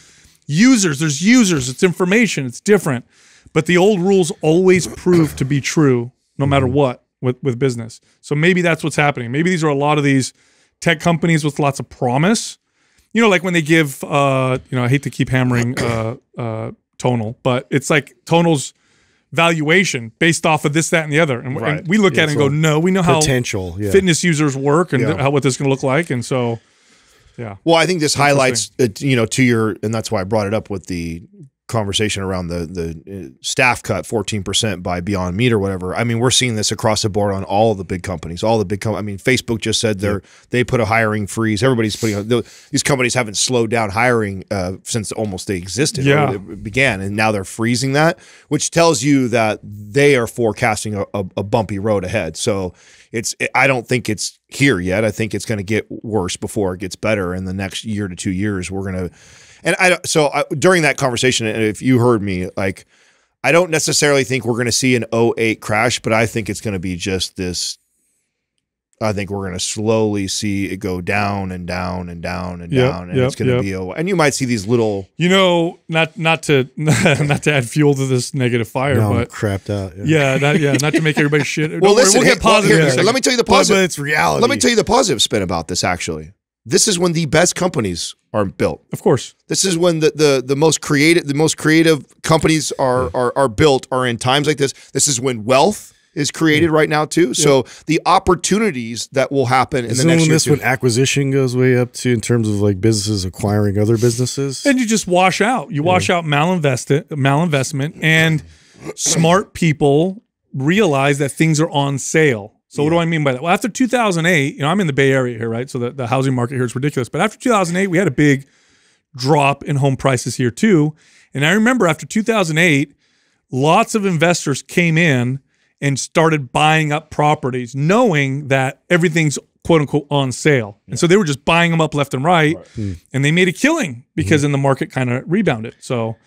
users. There's users. It's information. It's different. But the old rules always prove to be true, no matter what, with with business. So maybe that's what's happening. Maybe these are a lot of these tech companies with lots of promise. You know, like when they give, uh, you know, I hate to keep hammering uh, uh, Tonal, but it's like Tonal's valuation based off of this, that, and the other. And, Right. and we look Yeah, at it and so go, no, we know how Potential, yeah. fitness users work and Yeah. how what this is going to look like. And so, yeah. Well, I think this highlights, uh, you know, to your, and that's why I brought it up with the conversation around the the uh, staff cut 14% by Beyond Meat or whatever. I mean, we're seeing this across the board on all the big companies, all the big com- I mean, Facebook just said they're they put a hiring freeze. Everybody's putting the, these companies haven't slowed down hiring uh, since almost they existed Yeah. it began, and now they're freezing that, which tells you that they are forecasting a, a, a bumpy road ahead. So it's I don't think it's here yet. I think it's going to get worse before it gets better. In the next year to two years, we're going to. And I so I, during that conversation, and if you heard me, like I don't necessarily think we're going to see an 08 crash, but I think it's going to be just this I think we're going to slowly see it go down and down and down and Yep, down, and yep, it's going to yep. be a. And you might see these little. You know, not not to not to add fuel to this negative fire, No, I'm but crapped out. yeah, not, yeah, not to make everybody shit. Well, worry, listen. we'll hey, get positive. well, in a here, let me tell you the But, but positive. it's reality. Let me tell you the positive spin about this. Actually, this is when the best companies are built. of course. This is when the the, the most creative the most creative companies are, are are built are in times like this. This is when wealth is created right now too. So the opportunities that will happen in Is the next when year. this too. when acquisition goes way up to in terms of like businesses acquiring other businesses? And you just wash out. You wash out malinvest malinvestment, and smart people realize that things are on sale. So what do I mean by that? Well, after 2008, you know, I'm in the Bay Area here, right? So the, the housing market here is ridiculous. But after 2008, we had a big drop in home prices here too. And I remember after 2008, lots of investors came in and started buying up properties, knowing that everything's quote unquote on sale. And so they were just buying them up left and right, and they made a killing because then the market kind of rebounded. So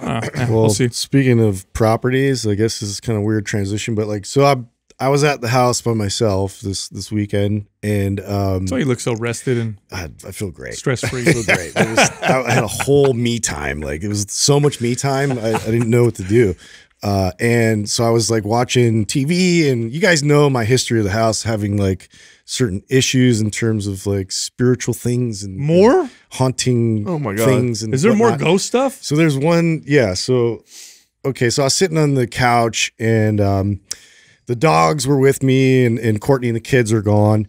uh, Well, we'll see. speaking of properties, I guess this is kind of weird transition, but like, so I I was at the house by myself this this weekend, and um, That's why you look so rested and I, I feel great. stress free. I feel great. It was, I had a whole me time. Like it was so much me time. I, I didn't know what to do. Uh, and so I was like watching TV, and you guys know my history of the house having like certain issues in terms of like spiritual things and More? haunting Oh my God. things. And Is there more ghost stuff? So there's one, yeah. So okay, so I was sitting on the couch and um the dogs were with me and, and Courtney and the kids are gone.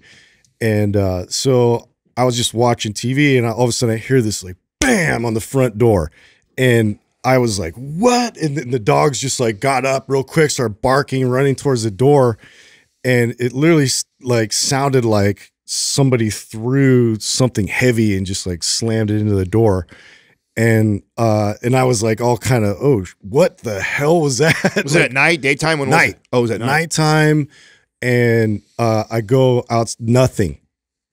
And uh so I was just watching TV and I, all of a sudden I hear this like bam on the front door. And I was like, what? And then the dogs just like got up real quick, started barking, running towards the door. And it literally like sounded like somebody threw something heavy and just like slammed it into the door and uh and I was like all kind of oh what the hell was that? was it at night, daytime? When was Night. it? Oh, was it at night? nighttime? And uh I go out nothing,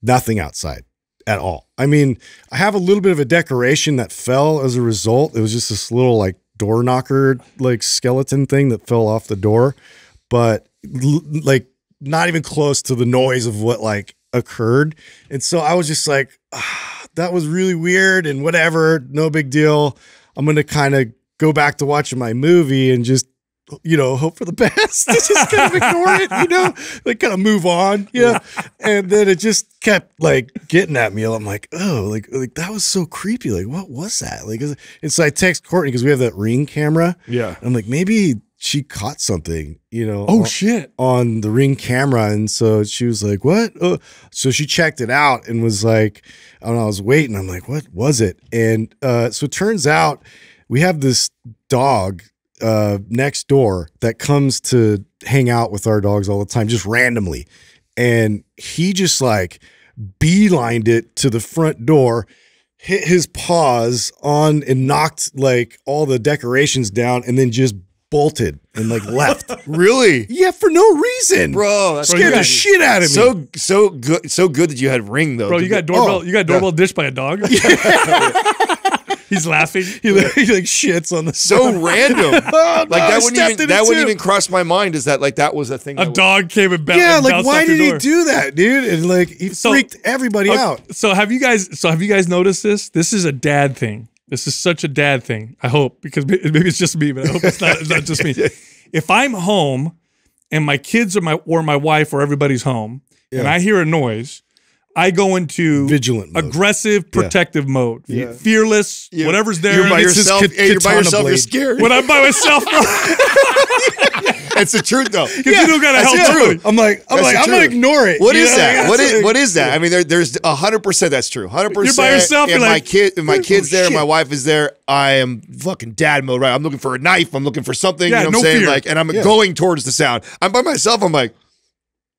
nothing outside at all. I mean, I have a little bit of a decoration that fell as a result. It was just this little like door knocker like skeleton thing that fell off the door, but like not even close to the noise of what like occurred. And so I was just like, ah, that was really weird and whatever, no big deal. I'm going to kind of go back to watching my movie and just you know, hope for the best. just kind of ignore it, you know, like kind of move on. Yeah. And then it just kept like getting at me. I'm like, oh, like, like that was so creepy. Like, what was that? Like, and so I text Courtney because we have that ring camera. Yeah. I'm like, maybe she caught something, you know. Oh on- shit! on the ring camera and so she was like what uh, so she checked it out and was like I, I was waiting i'm like what was it and uh, so it turns out we have this dog uh, next door that comes to hang out with our dogs all the time just randomly and he just like beelined it to the front door hit his paws on and knocked like all the decorations down and then just bolted and like left Really, yeah, for no reason, bro? That's Bro, you Scared got- the shit out of me. so so good, so good that you had ring though. Bro, you got doorbell. Oh, you got doorbell dished by a dog. He's laughing. he, like, he like shits on the so random. Oh, like no, I that wouldn't even that wouldn't too. even cross my mind. Is that like that was a thing? A that dog came and, ba- Yeah, and like why did he do that, dude? And like he So- freaked everybody Okay, out. So have you guys? So have you guys noticed this? This is a dad thing. This is such a dad thing. I hope because maybe it's just me, but I hope it's not, it's not just me. If I'm home and my kids or my or my wife or everybody's home and I hear a noise, I go into Vigilant mode. aggressive, protective mode, Yeah. fearless, You- whatever's there. You're by It's just yourself. kat- yeah, you're by katana yourself. You're scared. When I'm by myself, bro, That's the truth though. because you don't gotta that's help true. I'm like, I'm That's like, I'm gonna ignore it. What is know? that? Like, What that's is like- what is that? I mean, there, there's hundred percent that's true. Hundred percent. You're by yourself, And you're my like, kid, if my oh, kid's there, shit. my wife is there. I am fucking dad mode. Right. I'm looking for a knife. I'm looking for something. Yeah, you know what no I'm saying? fear. Like, and I'm going towards the sound. I'm by myself. I'm like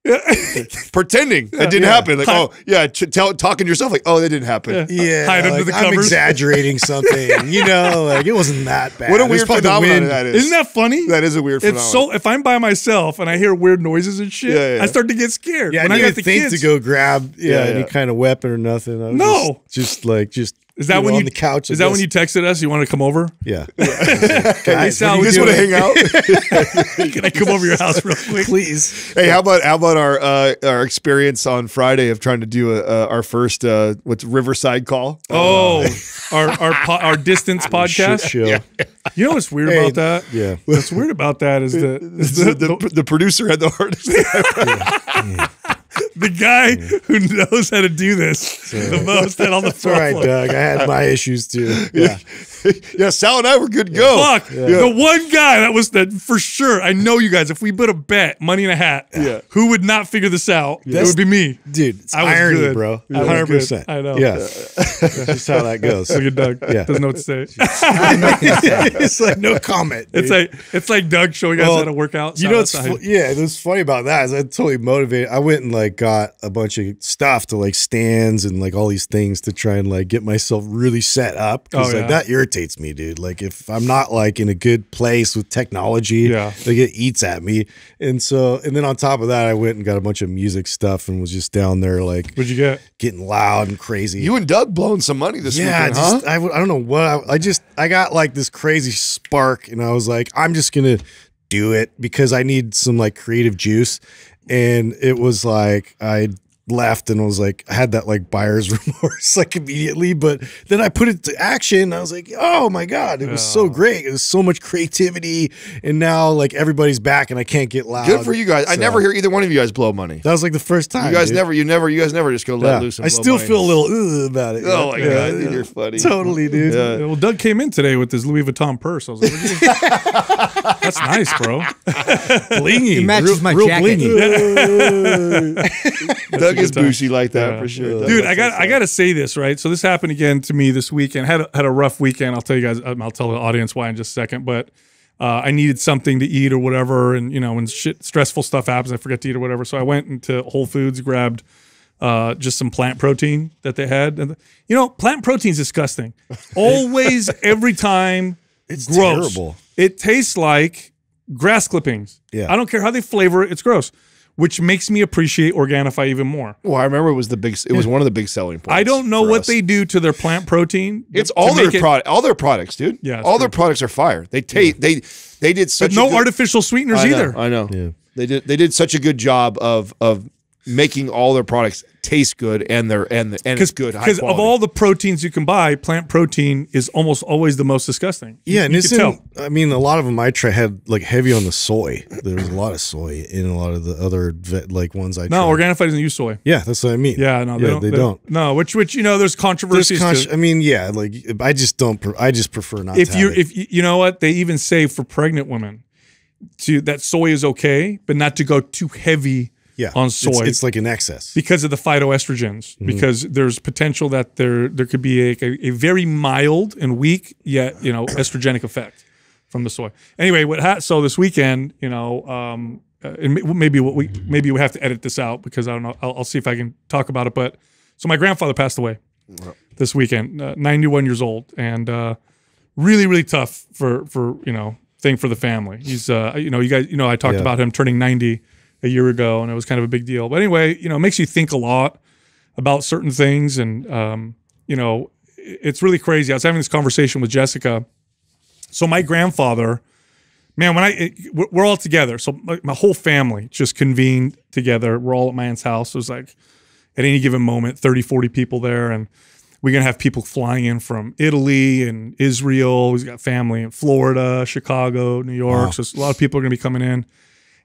pretending it didn't Yeah. happen. Like, Hi- oh yeah, ch- tell, talking to yourself. Like, oh, that didn't happen. Yeah. Yeah, Hide under like, the I'm exaggerating something. You know, like it wasn't that bad. What a It was weird phenomenon that is. Isn't that funny? That is a weird phenomenon. It's so if I'm by myself and I hear weird noises and shit, Yeah, yeah. I start to get scared. Yeah, when I I got the think kids, to go grab yeah, Yeah, any kind of weapon or nothing. I was No. just, just like just Is that when you on the couch? Is I that when you texted us? You want to come over? Yeah. Hey, Sal, you just want to hang out? Can I come over your house real quick? Please. hey, how about how about our uh, our experience on Friday of trying to do a, uh, our first uh, what's Riverside call? Oh, our our our distance Shit podcast. show. You know what's weird Hey, about that? Yeah. What's weird about that is the is the, the, the, the producer had the hardest. The guy who knows how to do this the most and all the It's all right, Doug. I had my issues too. Yeah. yeah, Sal and I were good to go. Fuck the one guy that was that for sure. I know you guys. If we put a bet, money in a hat, Yeah. who would not figure this out? It would be me. Dude, it's I was irony, good. bro. I was good. 100%. I know. Yeah. That's just how that goes. Look at Doug. Yeah. Doesn't know what to say. it's like no comment. It's like it's like Doug showing us Well, how to work out. You know what's yeah, what's funny about that is I totally motivated. I went and like got a bunch of stuff to like stands and like all these things to try and like get myself really set up because Oh, like yeah. that irritates me, dude. Like if I'm not like in a good place with technology, Yeah. like it eats at me. And so and then on top of that, I went and got a bunch of music stuff and was just down there like What'd you get? getting loud and crazy. You and Doug blowing some money this yeah, I weekend, just huh? I, w- I don't know what I, I just I got like this crazy spark and I was like I'm just gonna do it because I need some like creative juice and it was like I left and was like I had that like buyer's remorse like immediately but then I put it to action and I was like oh my god it was so great it was so much creativity and now like everybody's back and I can't get loud Good for you guys. I never hear either one of you guys blow money. that was like the first time You guys dude. never, you never, you guys never just go let Yeah. loose. And I blow still money. feel a little Ugh, about it Oh my Yeah, god, yeah. dude, you're funny. totally dude Yeah. Well, Doug came in today with his Louis Vuitton purse. I was like, what do you- "That's nice, bro." blingy It matches my real jacket. Doug is time. bougie like that Yeah. for sure. Dude, I got I got to say this right. So this happened again to me this weekend. Had a, had a rough weekend. I'll tell you guys. um, I'll tell the audience why in just a second. But uh, I needed something to eat or whatever, and you know when shit stressful stuff happens, I forget to eat or whatever. So I went into Whole Foods, grabbed uh, just some plant protein that they had. And you know, plant protein is disgusting. Always, every time, It's gross. terrible. It tastes like grass clippings. Yeah. I don't care how they flavor it. It's gross. Which makes me appreciate Organifi even more. Well, I remember it was the big. It was one of the big selling points. I don't know for what us. they do to their plant protein. It's all their it- product, all their products, dude. Yeah, it's all their products are fire. They take they they did such But no good, artificial sweeteners I know, either. I know. Yeah. They did they did such a good job of of making all their products taste good and they're and the, and it's good Because of all the proteins you can buy, plant protein is almost always the most disgusting. Yeah, and you it's can tell. I mean, a lot of them I tried had like heavy on the soy. There was a lot of soy in a lot of the other vet, like ones I No, tried. Organifi doesn't use soy. Yeah, that's what I mean. Yeah, no, they yeah, don't. They, don't. No, which which you know, there's There's controversies. con- to- I mean, yeah, like I just don't. Pre- I just prefer not. if to you have if you, you know what they even say for pregnant women, to that soy is okay, but not to go too heavy yeah on it's- soy. it's, like an excess. because of the phytoestrogens Mm-hmm. because there's potential that there there could be a, a, a very mild and weak yet you know estrogenic effect from the soy anyway what ha- so this weekend you know um uh, and maybe what we maybe we have to edit this out because i don't know I'll, I'll see if i can talk about it but so my grandfather passed away this weekend uh, 91 years old and uh really really tough for for you know thing for the family he's uh you know you guys you know i talked Yeah. about him turning 90 a year ago and it was kind of a big deal. But anyway you know it makes you think a lot about certain things and um you know it's really crazy. I was having this conversation with jessica. So my grandfather man when i it, we're all together. So my, my whole family just convened together. We're all at my aunt's house. It was like at any given moment 30 40 people there and we're going to have people flying in from italy and israel. He's got family in florida chicago new york. So a lot of people are going to be coming in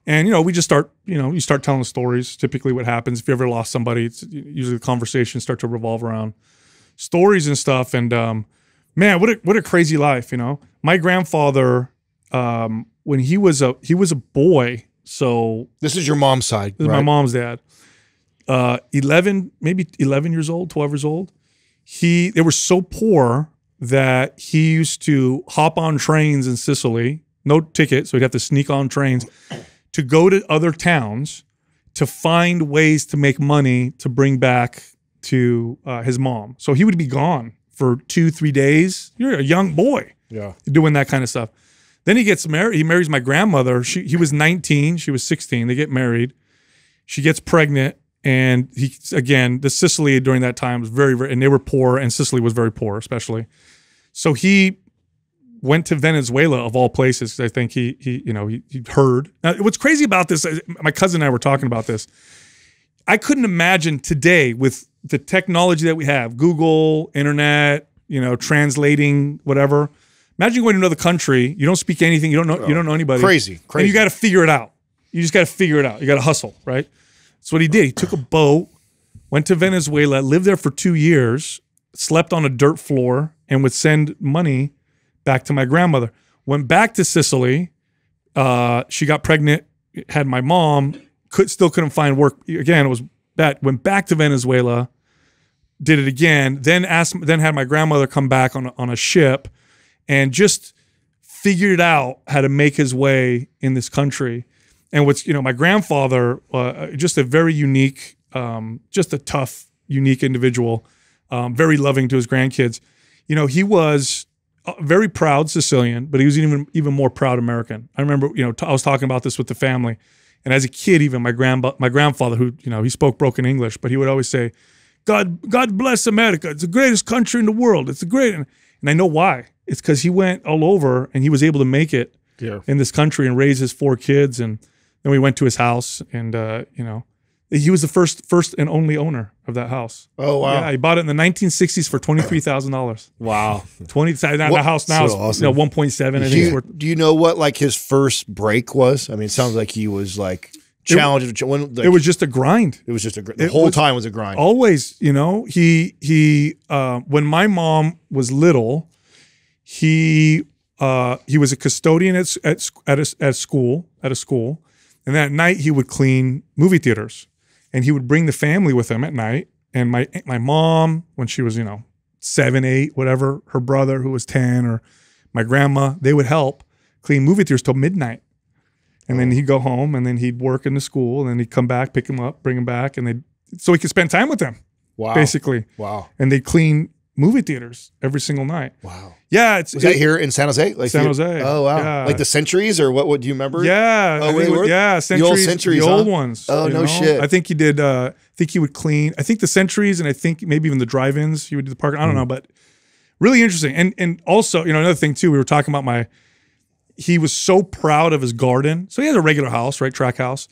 and you know we just start you know you start telling stories typically what happens if you ever lost somebody it's usually the conversations start to revolve around stories and stuff and um man what a what a crazy life you know my grandfather um when he was a he was a boy so this is your mom's side. this is my mom's dad. Uh, 11, maybe 11 years old, 12 years old. He, they were so poor that he used to hop on trains in Sicily, no ticket, so he'd have to sneak on trains to go to other towns to find ways to make money to bring back to uh, his mom. So he would be gone for two, three days. You're a young boy Yeah. doing that kind of stuff. Then he gets married. He marries my grandmother. She he was 19. She was 16. They get married. She gets pregnant and he again the Sicily during that time was very very and they were poor and Sicily was very poor especially. So he went to Venezuela of all places. I think he he you know he, he heard. Now, what's crazy about this? Uh, my cousin and I were talking about this. I couldn't imagine today with the technology that we have, Google, internet, you know, translating, whatever. Imagine going to another country. You don't speak anything. You don't know. You don't know oh, anybody. Crazy, crazy. And you got to figure it out. You just got to figure it out. You got to hustle, right? That's what he did. He took a boat, went to Venezuela, lived there for two years, slept on a dirt floor, and would send money back to my grandmother. Went back to Sicily. Uh, she got pregnant, had my mom, could still couldn't find work. Again, it was bad. Went back to Venezuela, did it again, then asked then had my grandmother come back on a, on a ship and just figured out how to make his way in this country. And what's you know, my grandfather, uh, just a very unique, um, just a tough, unique individual, um, very loving to his grandkids. You know, he was very proud Sicilian, but he was even even more proud American. I remember, you know, t- I was talking about this with the family, and as a kid, even my grand my grandfather, who you know, he spoke broken English, but he would always say, "God, God bless America. It's the greatest country in the world. It's the great." And, and I know why. It's because he went all over and he was able to make it Yeah. in this country and raise his four kids. And then we went to his house, and uh, you know, he was the first first and only owner of that house. Oh wow. Yeah, he bought it in the 1960s for twenty three thousand dollars. Wow. Twenty. Now What- the house now so is you know one point seven. I Do you, worth. do you know what like his first break was? I mean, it sounds like he was like challenged. when, like, It was just a grind. it was just a gr- the it whole was- time was a grind. Always, you know, he he. Uh, when my mom was little, he uh, he was a custodian at s- at s- at a, at school at a school, and that night he would clean movie theaters, and he would bring the family with him at night. And my my mom, when she was you know seven, eight, whatever, her brother who was ten, or my grandma, they would help clean movie theaters till midnight. And then oh. he'd go home, and then he'd work in the school, and then he'd come back, pick him up, bring him back, and they so he could spend time with them, wow. basically. Wow. And they clean movie theaters every single night. Wow. Yeah, it's Was it- that here in San Jose? Like San Jose, Oh wow. yeah. Like the centuries or what? Do you remember? Yeah, Oh, wait, were- yeah, the centuries, old centuries, the old huh? ones. Oh, no know? shit. I think he did. Uh, I think he would clean. I think the centuries, and I think maybe even the drive-ins. He would do the park. I don't know, but really interesting. And and also, you know, another thing too. We were talking about my. He was so proud of his garden. So he has a regular house, right, track house,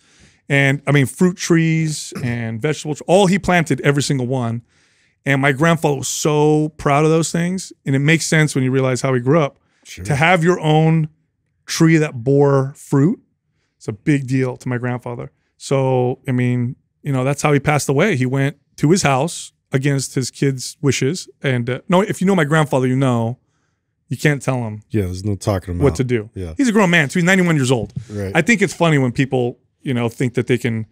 and I mean fruit trees and vegetables. All he planted, every single one. And my grandfather was so proud of those things, and it makes sense when you realize how he grew up. To have your own tree that bore fruit, it's a big deal to my grandfather. So, I mean, you know, that's how he passed away. He went to his house against his kids' wishes. And uh, no, if you know my grandfather, you know, you can't tell him Yeah, there's no talking about what to do. Yeah. He's a grown man, so he's 91 years old. Right. I think it's funny when people, you know, think that they can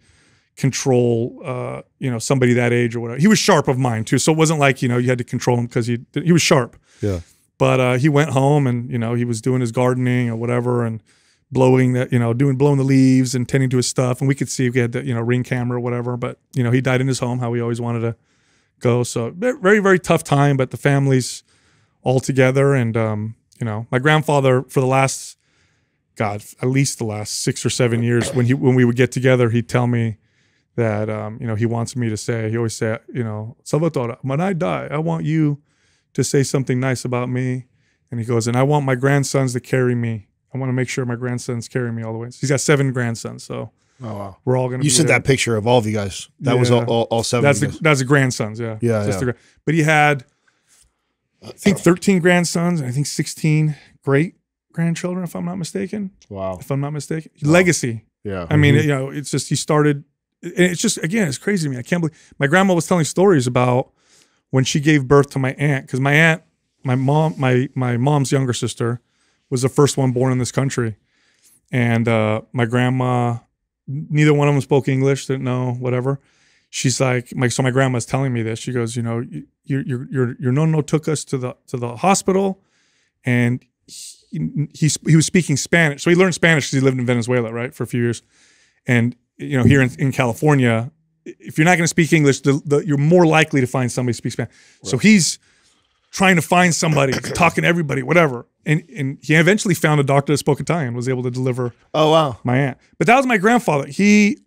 control, uh, you know, somebody that age or whatever. He was sharp of mind too, so it wasn't like you know you had to control him because he he was sharp. Yeah. But uh, he went home and you know he was doing his gardening or whatever and blowing that you know doing blowing the leaves and tending to his stuff and we could see if he had the you know ring camera or whatever. But you know he died in his home, how he always wanted to go. So very very tough time, but the families all together and um, you know my grandfather for the last God, at least the last six or seven years, when he when we would get together, he'd tell me that um, you know he wants me to say. He always say, you know, Salvatore, when I die, I want you to say something nice about me. And he goes, and I want my grandsons to carry me. I want to make sure my grandsons carry me all the way. He's got seven grandsons, so Oh wow. we're all gonna. You be sent there. that picture of all of you guys. That was all, all, all seven. That's the that's the grandsons, yeah. Yeah, Just yeah. the but he had, I think, thirteen grandsons and I think sixteen great grandchildren, if I'm not mistaken. Wow. If I'm not mistaken, legacy. Yeah. I mean, you know, it's just he started. And it's just again, it's crazy to me. I can't believe my grandma was telling stories about when she gave birth to my aunt because my aunt, my mom, my my mom's younger sister, was the first one born in this country, and uh, my grandma, neither one of them spoke English, didn't know whatever. She's like, my so my grandma's telling me this. She goes, you know, your your your your nonno took us to the to the hospital, and he, he he was speaking Spanish. So he learned Spanish because he lived in Venezuela, right, for a few years. And you know, here in, in California, if you're not going to speak English, the, the, you're more likely to find somebody who speaks Spanish. So he's trying to find somebody, talking to everybody, whatever. And and he eventually found a doctor that spoke Italian, was able to deliver Oh wow. my aunt. But that was my grandfather. He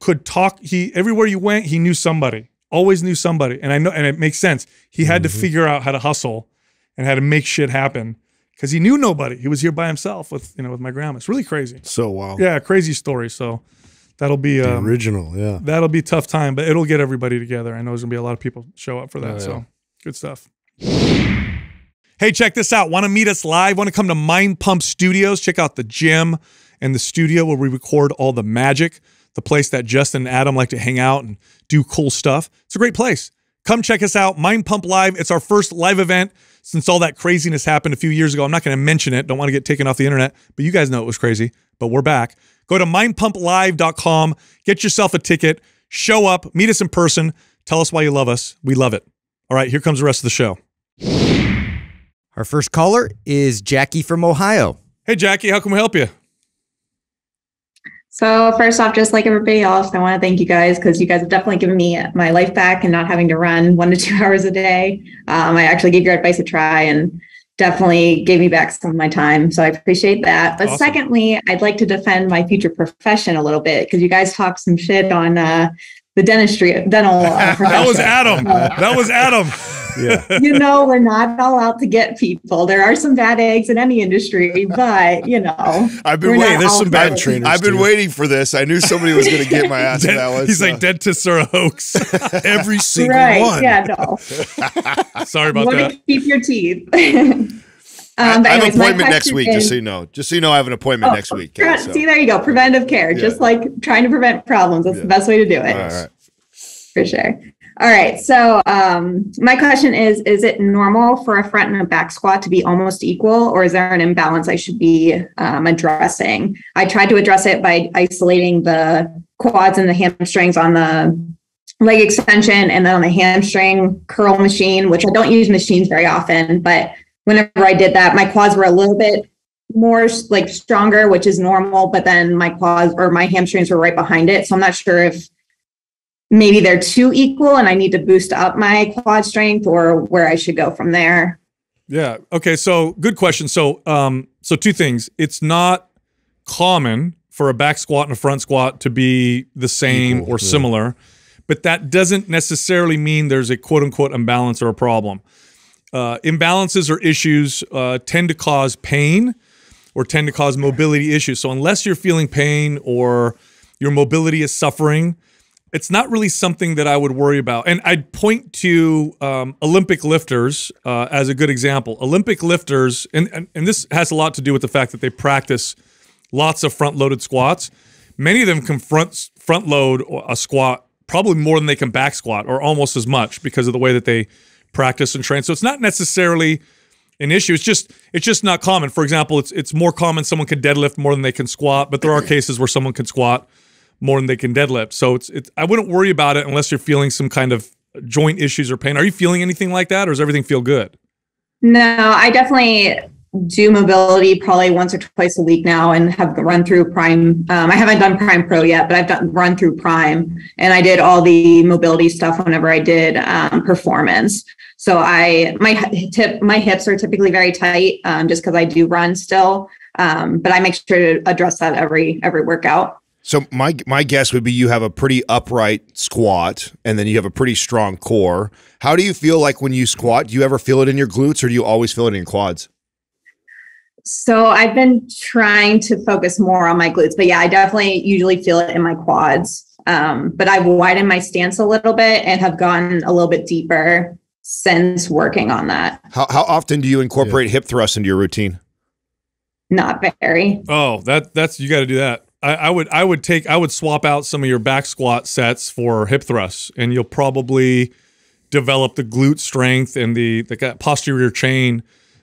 could talk. He everywhere you went, he knew somebody. Always knew somebody, and I know, and it makes sense. He had Mm-hmm. to figure out how to hustle and how to make shit happen because he knew nobody. He was here by himself with you know with my grandma. It's really crazy. So wow. Yeah, crazy story. So that'll be The um, original, yeah. that'll be a tough time, but it'll get everybody together. I know there's gonna be a lot of people show up for that. Oh, yeah. So good stuff. Hey, check this out. Want to meet us live? Want to come to Mind Pump Studios? Check out the gym and the studio where we record all the magic, the place that Justin and Adam like to hang out and do cool stuff. It's a great place. Come check us out, Mind Pump Live. It's our first live event since all that craziness happened a few years ago. I'm not going to mention it. Don't want to get taken off the internet, but you guys know it was crazy. But we're back. Go to mindpumplive.com, get yourself a ticket, show up, meet us in person, tell us why you love us. We love it. All right, here comes the rest of the show. Our first caller is Jackie from Ohio. Hey, Jackie, how can we help you? So first off, just like everybody else, I want to thank you guys because you guys have definitely given me my life back and not having to run one to two hours a day. Um, I actually gave your advice a try and definitely gave me back some of my time. So I appreciate that. But Awesome. secondly, I'd like to defend my future profession a little bit because you guys talk some shit on uh, the dentistry, dental. Uh, That was. Adam. That was Adam. Yeah. you know, we're not all out to get people. There are some bad eggs in any industry, but you know, I've been waiting. there's some bad trainers. I've been too. waiting for this. I knew somebody was going to get my ass. Dent- that was. he's uh, like, dentists are a hoax. Every single Right? one. Yeah, no. Sorry about Want that. to keep your teeth. I, Um, but I have anyways, an appointment next week, is- just so you know. Just so you know, I have an appointment Oh, next week. pre- okay, so- See, there you go. Preventive care, Yeah. just like trying to prevent problems. That's Yeah. the best way to do it, All right. For sure. All right. So, um, my question is: Is it normal for a front and a back squat to be almost equal, or is there an imbalance I should be um, addressing? I tried to address it by isolating the quads and the hamstrings on the leg extension, and then on the hamstring curl machine, which I don't use machines very often, but whenever I did that, my quads were a little bit more like stronger, which is normal, but then my quads or my hamstrings were right behind it. So I'm not sure if maybe they're too equal and I need to boost up my quad strength or where I should go from there. Yeah. Okay. So good question. So um, so two things. It's not common for a back squat and a front squat to be the same Equal, or yeah. similar, but that doesn't necessarily mean there's a quote unquote imbalance or a problem. Uh, imbalances or issues uh, tend to cause pain or tend to cause mobility issues. So unless you're feeling pain or your mobility is suffering, it's not really something that I would worry about. And I'd point to um, Olympic lifters uh, as a good example. Olympic lifters, and, and and this has a lot to do with the fact that they practice lots of front loaded squats. Many of them can front front load a squat probably more than they can back squat, or almost as much because of the way that they practice and train. So it's not necessarily an issue. It's just it's just not common. For example, it's it's more common someone can deadlift more than they can squat, but there are cases where someone can squat more than they can deadlift. So it's it's I wouldn't worry about it unless you're feeling some kind of joint issues or pain. Are you feeling anything like that, or does everything feel good? No, I definitely do mobility probably once or twice a week now and have run through Prime. Um, I haven't done Prime Pro yet, but I've done run through Prime and I did all the mobility stuff whenever I did um, performance. So I my tip my hips are typically very tight um, just because I do run still. Um, but I make sure to address that every every workout. So my my guess would be you have a pretty upright squat, and then you have a pretty strong core. How do you feel like when you squat? Do you ever feel it in your glutes, or do you always feel it in your quads? So I've been trying to focus more on my glutes, but yeah, I definitely usually feel it in my quads. Um, but I've widened my stance a little bit and have gone a little bit deeper since working on that. How how often do you incorporate hip thrusts into your routine? Not very. Oh, that that's you got to do that. I, I would I would take I would swap out some of your back squat sets for hip thrusts, and you'll probably develop the glute strength and the the posterior chain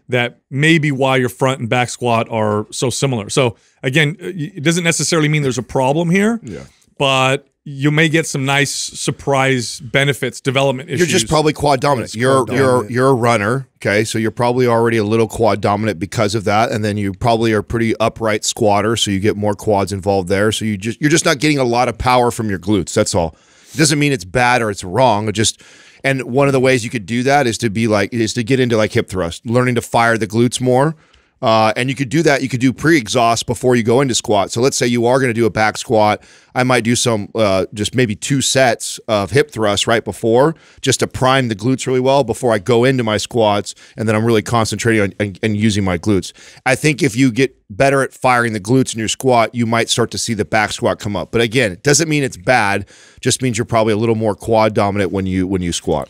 that may be why your front and back squat are so similar. So again, uh, it doesn't necessarily mean there's a problem here. Yeah. But you may get some nice surprise benefits, development issues. You're just probably quad dominant. Yes, you're quad you're dominant. you're a runner, okay? So you're probably already a little quad dominant because of that, and then you probably are pretty upright squatter, so you get more quads involved there. So you just you're just not getting a lot of power from your glutes. That's all. It doesn't mean it's bad or it's wrong. It just and one of the ways you could do that is to be like is to get into like hip thrust, learning to fire the glutes more. Uh, and you could do that. You could do pre-exhaust before you go into squat. So let's say you are going to do a back squat. I might do some, uh, just maybe two sets of hip thrusts right before, just to prime the glutes really well before I go into my squats, and then I'm really concentrating on and, and using my glutes. I think if you get better at firing the glutes in your squat, you might start to see the back squat come up. But again, it doesn't mean it's bad. Just means you're probably a little more quad dominant when you when you squat.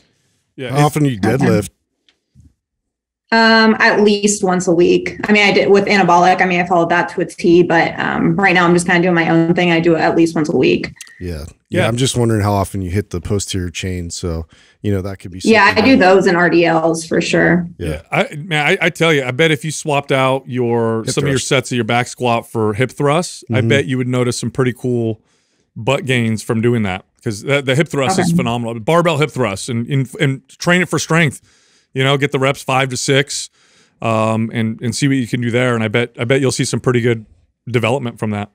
Yeah. How often you deadlift? Um, at least once a week. I mean, I did with anabolic. I mean, I followed that to a T, but um, right now I'm just kind of doing my own thing. I do it at least once a week. Yeah. Yeah. yeah. I'm just wondering how often you hit the posterior chain. So, you know, that could be. Yeah, I do those in RDLs for sure. Yeah. I man, I, I tell you, I bet if you swapped out your Hip some of your sets of your back squat for hip thrusts, I Mhm. bet you would notice some pretty cool butt gains from doing that because the, the hip thrust is phenomenal. Barbell hip thrust and, and and train it for strength. You know, get the reps five to six, um, and and see what you can do there. And I bet I bet you'll see some pretty good development from that.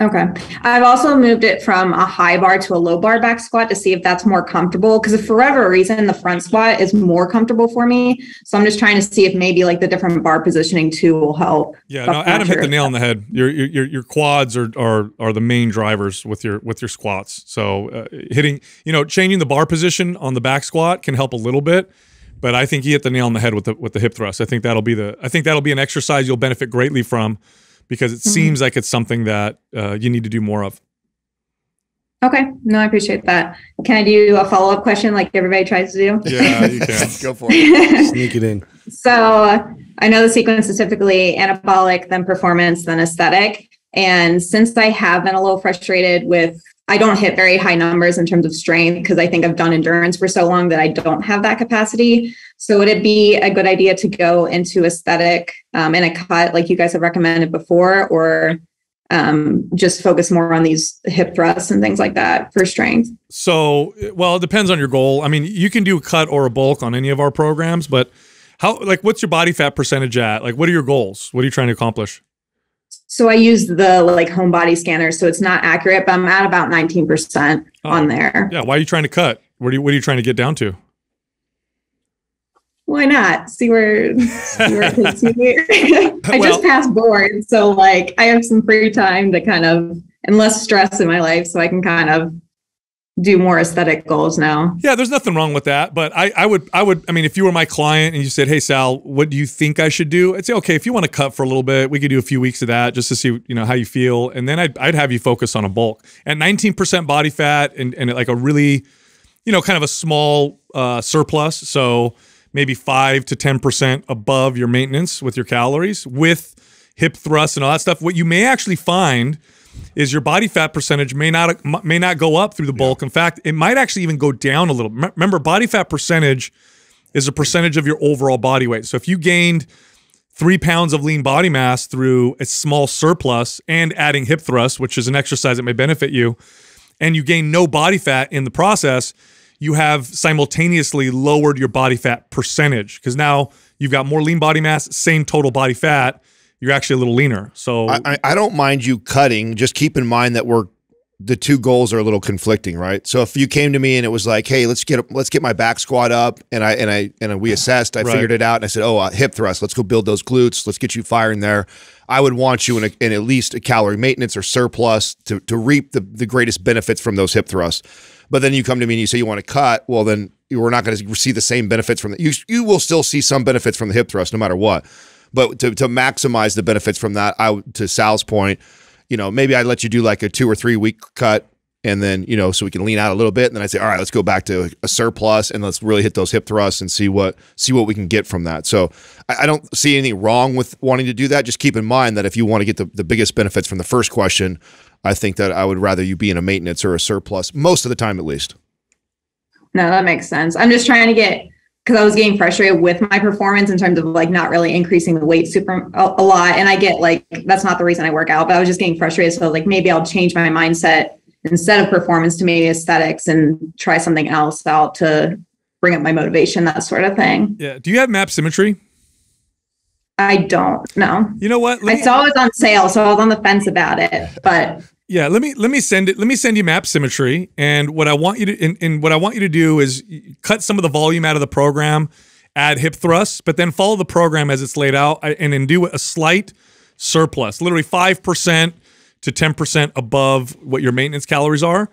Okay. I've also moved it from a high bar to a low bar back squat to see if that's more comfortable. Because for whatever reason, the front squat is more comfortable for me. So I'm just trying to see if maybe like the different bar positioning too will help. Yeah, no, Adam hit the nail on the head. Your your your, quads are, are are the main drivers with your with your squats. So uh, hitting, you know, changing the bar position on the back squat can help a little bit, but I think you hit the nail on the head with the with the hip thrust. I think that'll be the I think that'll be an exercise you'll benefit greatly from because it Mhm. seems like it's something that uh, you need to do more of. Okay. No, I appreciate that. Can I do a follow up question like everybody tries to do? Yeah, you can. Go for it. Sneak it in. So I know the sequence is typically anabolic, then performance, then aesthetic. And since I have been a little frustrated with, I don't hit very high numbers in terms of strength because I think I've done endurance for so long that I don't have that capacity. So would it be a good idea to go into aesthetic um, in a cut like you guys have recommended before, or um, just focus more on these hip thrusts and things like that for strength? So, well, it depends on your goal. I mean, you can do a cut or a bulk on any of our programs, but how like what's your body fat percentage at? Like what are your goals? What are you trying to accomplish? So I use the like home body scanner, so it's not accurate, but I'm at about 19% Oh. on there. Yeah, why are you trying to cut? What are you what are you trying to get down to? Why not? See where, see where it takes me. I Well- just passed board, so like I have some free time to kind of and less stress in my life, so I can kind of do more aesthetic goals now. Yeah, there's nothing wrong with that. But I, I would, I would, I mean, if you were my client and you said, "Hey, Sal, what do you think I should do?" I'd say, "Okay, if you want to cut for a little bit, we could do a few weeks of that just to see, you know, how you feel, and then I'd, I'd have you focus on a bulk at 19% body fat and and like a really, you know, kind of a small uh, surplus. So maybe five to 10% above your maintenance with your calories with hip thrusts and all that stuff. What you may actually find is your body fat percentage may not may not go up through the bulk. In fact, it might actually even go down a little. Remember, body fat percentage is a percentage of your overall body weight. So if you gained three pounds of lean body mass through a small surplus and adding hip thrust, which is an exercise that may benefit you, and you gain no body fat in the process, you have simultaneously lowered your body fat percentage because now you've got more lean body mass, same total body fat. You're actually a little leaner. So I, I- I don't mind you cutting. Just keep in mind that we're the two goals are a little conflicting, right? So if you came to me and it was like, "Hey, let's get let's get my back squat up," and I and I and we assessed, I Right. figured it out, and I said, "Oh, uh, hip thrust. Let's go build those glutes. Let's get you firing there." I would want you in, a, in at least a calorie maintenance or surplus to to reap the the greatest benefits from those hip thrusts. But then you come to me and you say you want to cut. Well, then we're not going to see the same benefits from that. You you will still see some benefits from the hip thrust, no matter what. But to, to maximize the benefits from that, I to Sal's point, you know, maybe I let you do like a two or three week cut, and then you know, so we can lean out a little bit, and then I say, all right, let's go back to a surplus, and let's really hit those hip thrusts and see what see what we can get from that. So I, I don't see anything wrong with wanting to do that. Just keep in mind that if you want to get the, the biggest benefits from the first question, I think that I would rather you be in a maintenance or a surplus most of the time, at least. No, that makes sense. I'm just trying to get because I was getting frustrated with my performance in terms of like not really increasing the weight super a, a lot. And I get like that's not the reason I work out, but I was just getting frustrated. So like maybe I'll change my mindset instead of performance to maybe aesthetics and try something else out to bring up my motivation, that sort of thing. yeah, do you have MAPS Symmetry? I don't know. You know what? Let I me- saw it was on sale, so I was on the fence about it. But Yeah, let me let me send it. Let me send you MAPS Symmetry, and what I want you to and, and what I want you to do is cut some of the volume out of the program, add hip thrusts, but then follow the program as it's laid out and then do a slight surplus, literally 5% to 10% above what your maintenance calories are.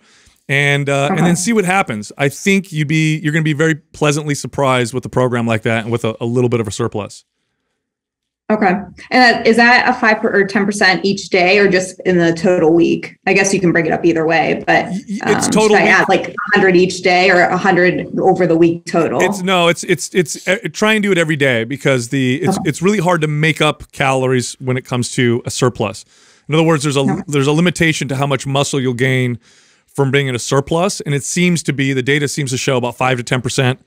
And uh, and then see what happens. I think you'd be you're going to be very pleasantly surprised with a program like that and with a, a little bit of a surplus. Okay. And is that a five per, or 10% each day or just in the total week? I guess you can break it up either way, but y- it's um, total should I add like 100 each day or 100 over the week total? It's no, it's it's it's uh, try and do it every day because the it's it's really hard to make up calories when it comes to a surplus. In other words, there's a there's a limitation to how much muscle you'll gain from being in a surplus, and it seems to be the data seems to show about five to ten percent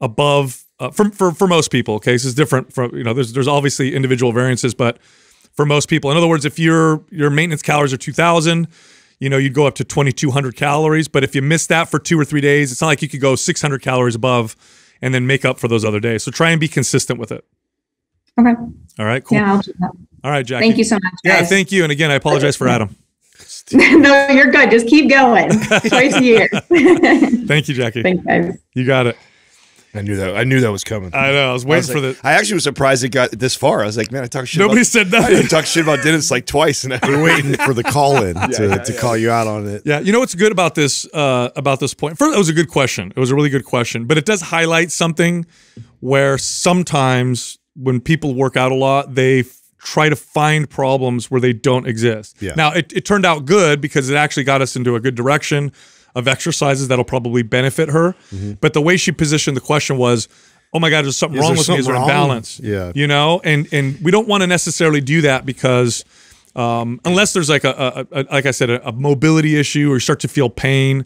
above uh, for, for for most people. Okay, this is different from you know there's there's obviously individual variances, but for most people, in other words, if your your maintenance calories are two thousand, you know you'd go up to twenty two hundred calories. But if you miss that for two or three days, it's not like you could go six hundred calories above and then make up for those other days. So try and be consistent with it. okay. All right, cool. Yeah. I'll do that. All right, Jackie. Thank you so much. Yeah, thank you. And again, I apologize for Adam. no, you're good. Just keep going. Twice a year. Thank you, Jackie. Thanks, guys. You got it. I knew that. I knew that was coming. I know. I was I, waiting was for like- the. I actually was surprised it got this far. I was like, man, I talked shit. Nobody about, said I nothing. talked shit about Dennis like twice, and I We're waiting for the call in to, yeah, to yeah. call you out on it. Yeah, you know what's good about this uh, about this point? First, it was a good question. It was a really good question, but it does highlight something where sometimes when people work out a lot, they try to find problems where they don't exist. Yeah. Now, it, it turned out good because it actually got us into a good direction of exercises that'll probably benefit her. But the way she positioned the question was, "Oh my God, there's something Is wrong there with me. Is there something wrong? imbalance?" Yeah. you know, and and we don't want to necessarily do that because um, unless there's like a, a, a like I said a, a mobility issue or you start to feel pain.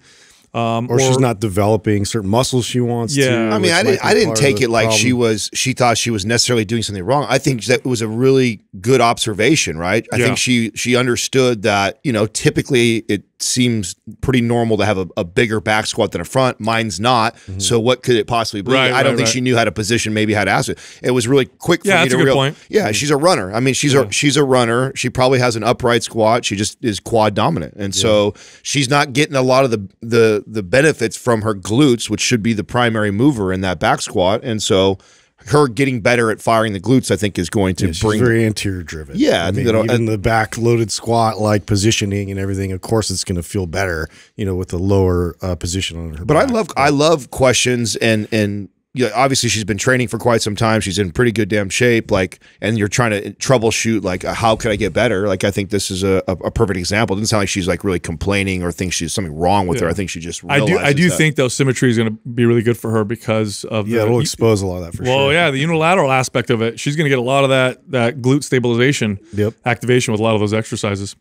Um, Or, she's not developing certain muscles she wants Yeah. to. I I mean, I didn't. I didn't take it like she was. She thought she was necessarily doing something wrong. I think that it was a really good observation, right? I Yeah. think she she understood that you know typically it seems pretty normal to have a, a bigger back squat than a front. Mine's not. Mm-hmm. So what could it possibly be? Right, I don't right, think right. she knew how to position. Maybe how to ask it. It was really quick for Yeah, me that's to a good real- point. Yeah, she's a runner. I mean, she's a she's a runner. She probably has an upright squat. She just is quad dominant, and so she's not getting a lot of the the the benefits from her glutes, which should be the primary mover in that back squat. And so, her getting better at firing the glutes, I think, is going to Yeah, bring. very anterior driven. Yeah, I I think mean, even the back loaded squat like positioning and everything. Of course, it's going to feel better, you know, with the lower uh, position on her. but I back. love I love questions and and. Yeah, obviously she's been training for quite some time. She's in pretty good damn shape. Like, and you're trying to troubleshoot. Like, uh, how could I get better? Like, I think this is a, a, a perfect example. It doesn't sound like she's like really complaining or thinks she's something wrong with her. I think she just. I do. I do that. think though symmetry is going to be really good for her because of Yeah, the, it'll expose a lot of that for well, sure. yeah, the unilateral aspect of it. She's going to get a lot of that that glute stabilization Yep. activation with a lot of those exercises.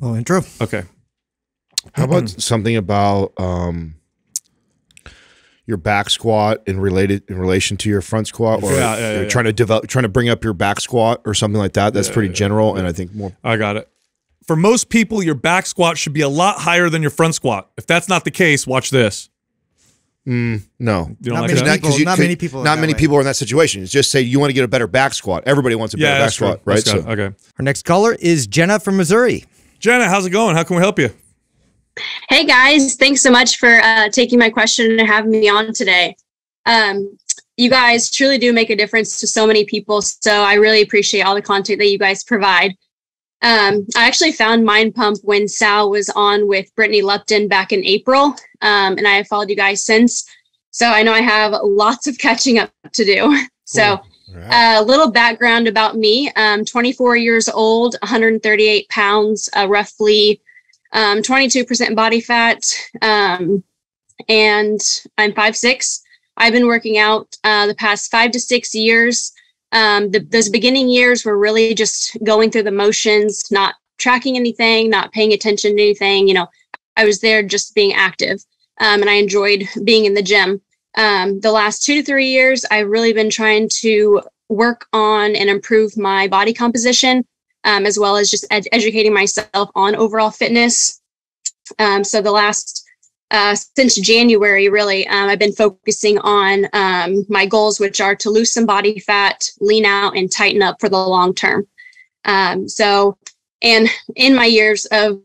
Well, intro. Okay. How about something about um, your back squat in related in relation to your front squat, or Yeah, yeah, you're yeah, trying to develop, trying to bring up your back squat or something like that? That's pretty general, and I think more. I got it. For most people, your back squat should be a lot higher than your front squat. If that's not the case, watch this. Mm, no, You don't Not like many that? people- not many people are Not many way. people are in that situation. It's just say you want to get a better back squat. Everybody wants a better Yeah, back that's true. squat, right? So, okay. Our next caller is Jenna from Missouri. Jenna, how's it going? How can we help you? Hey guys, thanks so much for uh, taking my question and having me on today. Um, you guys truly do make a difference to so many people, so I really appreciate all the content that you guys provide. Um, I actually found Mind Pump when Sal was on with Brittany Lupton back in April, um, and I have followed you guys since. So I know I have lots of catching up to do. So a little background about me um, 24 years old 138 pounds uh, roughly um, 22% body fat um, and i'm 5'6 i've been working out uh, the past five to six years. Um, the, those beginning years were really just going through the motions not tracking anything not paying attention to anything you know. I was there just being active um, and i enjoyed being in the gym. Um, the last two to three years i've really been trying to work on and improve my body composition um, as well as just ed- educating myself on overall fitness um, so the last uh, since January, really, um, I've been focusing on um, my goals, which are to lose some body fat, lean out, and tighten up for the long term. Um, so, and in my years of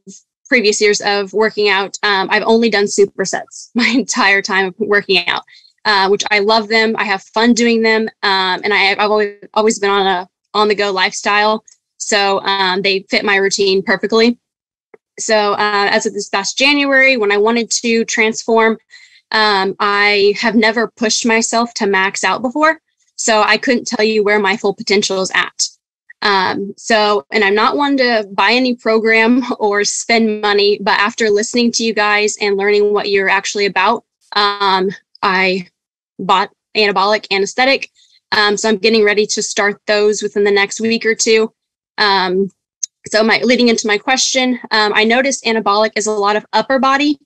previous years of working out, um, I've only done supersets my entire time of working out. uh, which I love them. I have fun doing them, um, and I, have always always been on a on the go lifestyle, so um, they fit my routine perfectly. So uh, as of this past January, when I wanted to transform, um, I have never pushed myself to max out before, so I couldn't tell you where my full potential is at. Um, so, and I'm not one to buy any program or spend money, but after listening to you guys and learning what you're actually about, um, I bought anabolic and aesthetic. Um, so I'm getting ready to start those within the next week or two. Um, so my leading into my question, um, I noticed anabolic is a lot of upper body,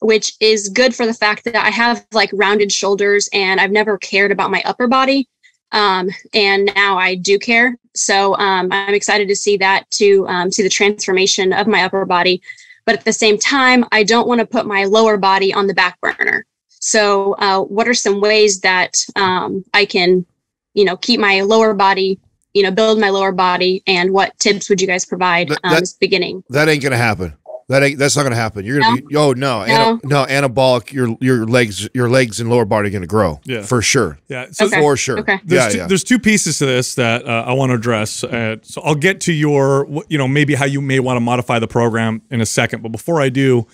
which is good for the fact that I have like rounded shoulders and I've never cared about my upper body. Um, and now I do care. So um, I'm excited to see that to um, see the transformation of my upper body. But at the same time, I don't want to put my lower body on the back burner. So, uh, what are some ways that um, I can, you know, keep my lower body, you know, build my lower body, and what tips would you guys provide That- um, that- as beginning? That ain't gonna happen. That ain't that's not gonna happen. You're gonna be oh no, ana- no, anabolic, your your legs your legs and lower body are gonna grow. Yeah. For sure. Yeah. So Okay. For sure. Okay. There's, Yeah, two, yeah. there's two pieces to this that uh, I want to address. Uh, so I'll get to your, wh- you know, maybe how you may want to modify the program in a second. But before I do,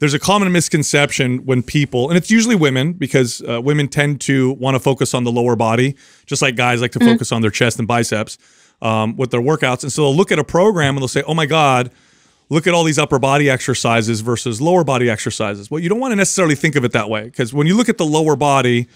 there's a common misconception when people, and it's usually women, because uh, women tend to want to focus on the lower body, just like guys like to focus on their chest and biceps um, with their workouts. And so they'll look at a program and they'll say, oh my God, look at all these upper body exercises versus lower body exercises. Well, you don't want to necessarily think of it that way because when you look at the lower body,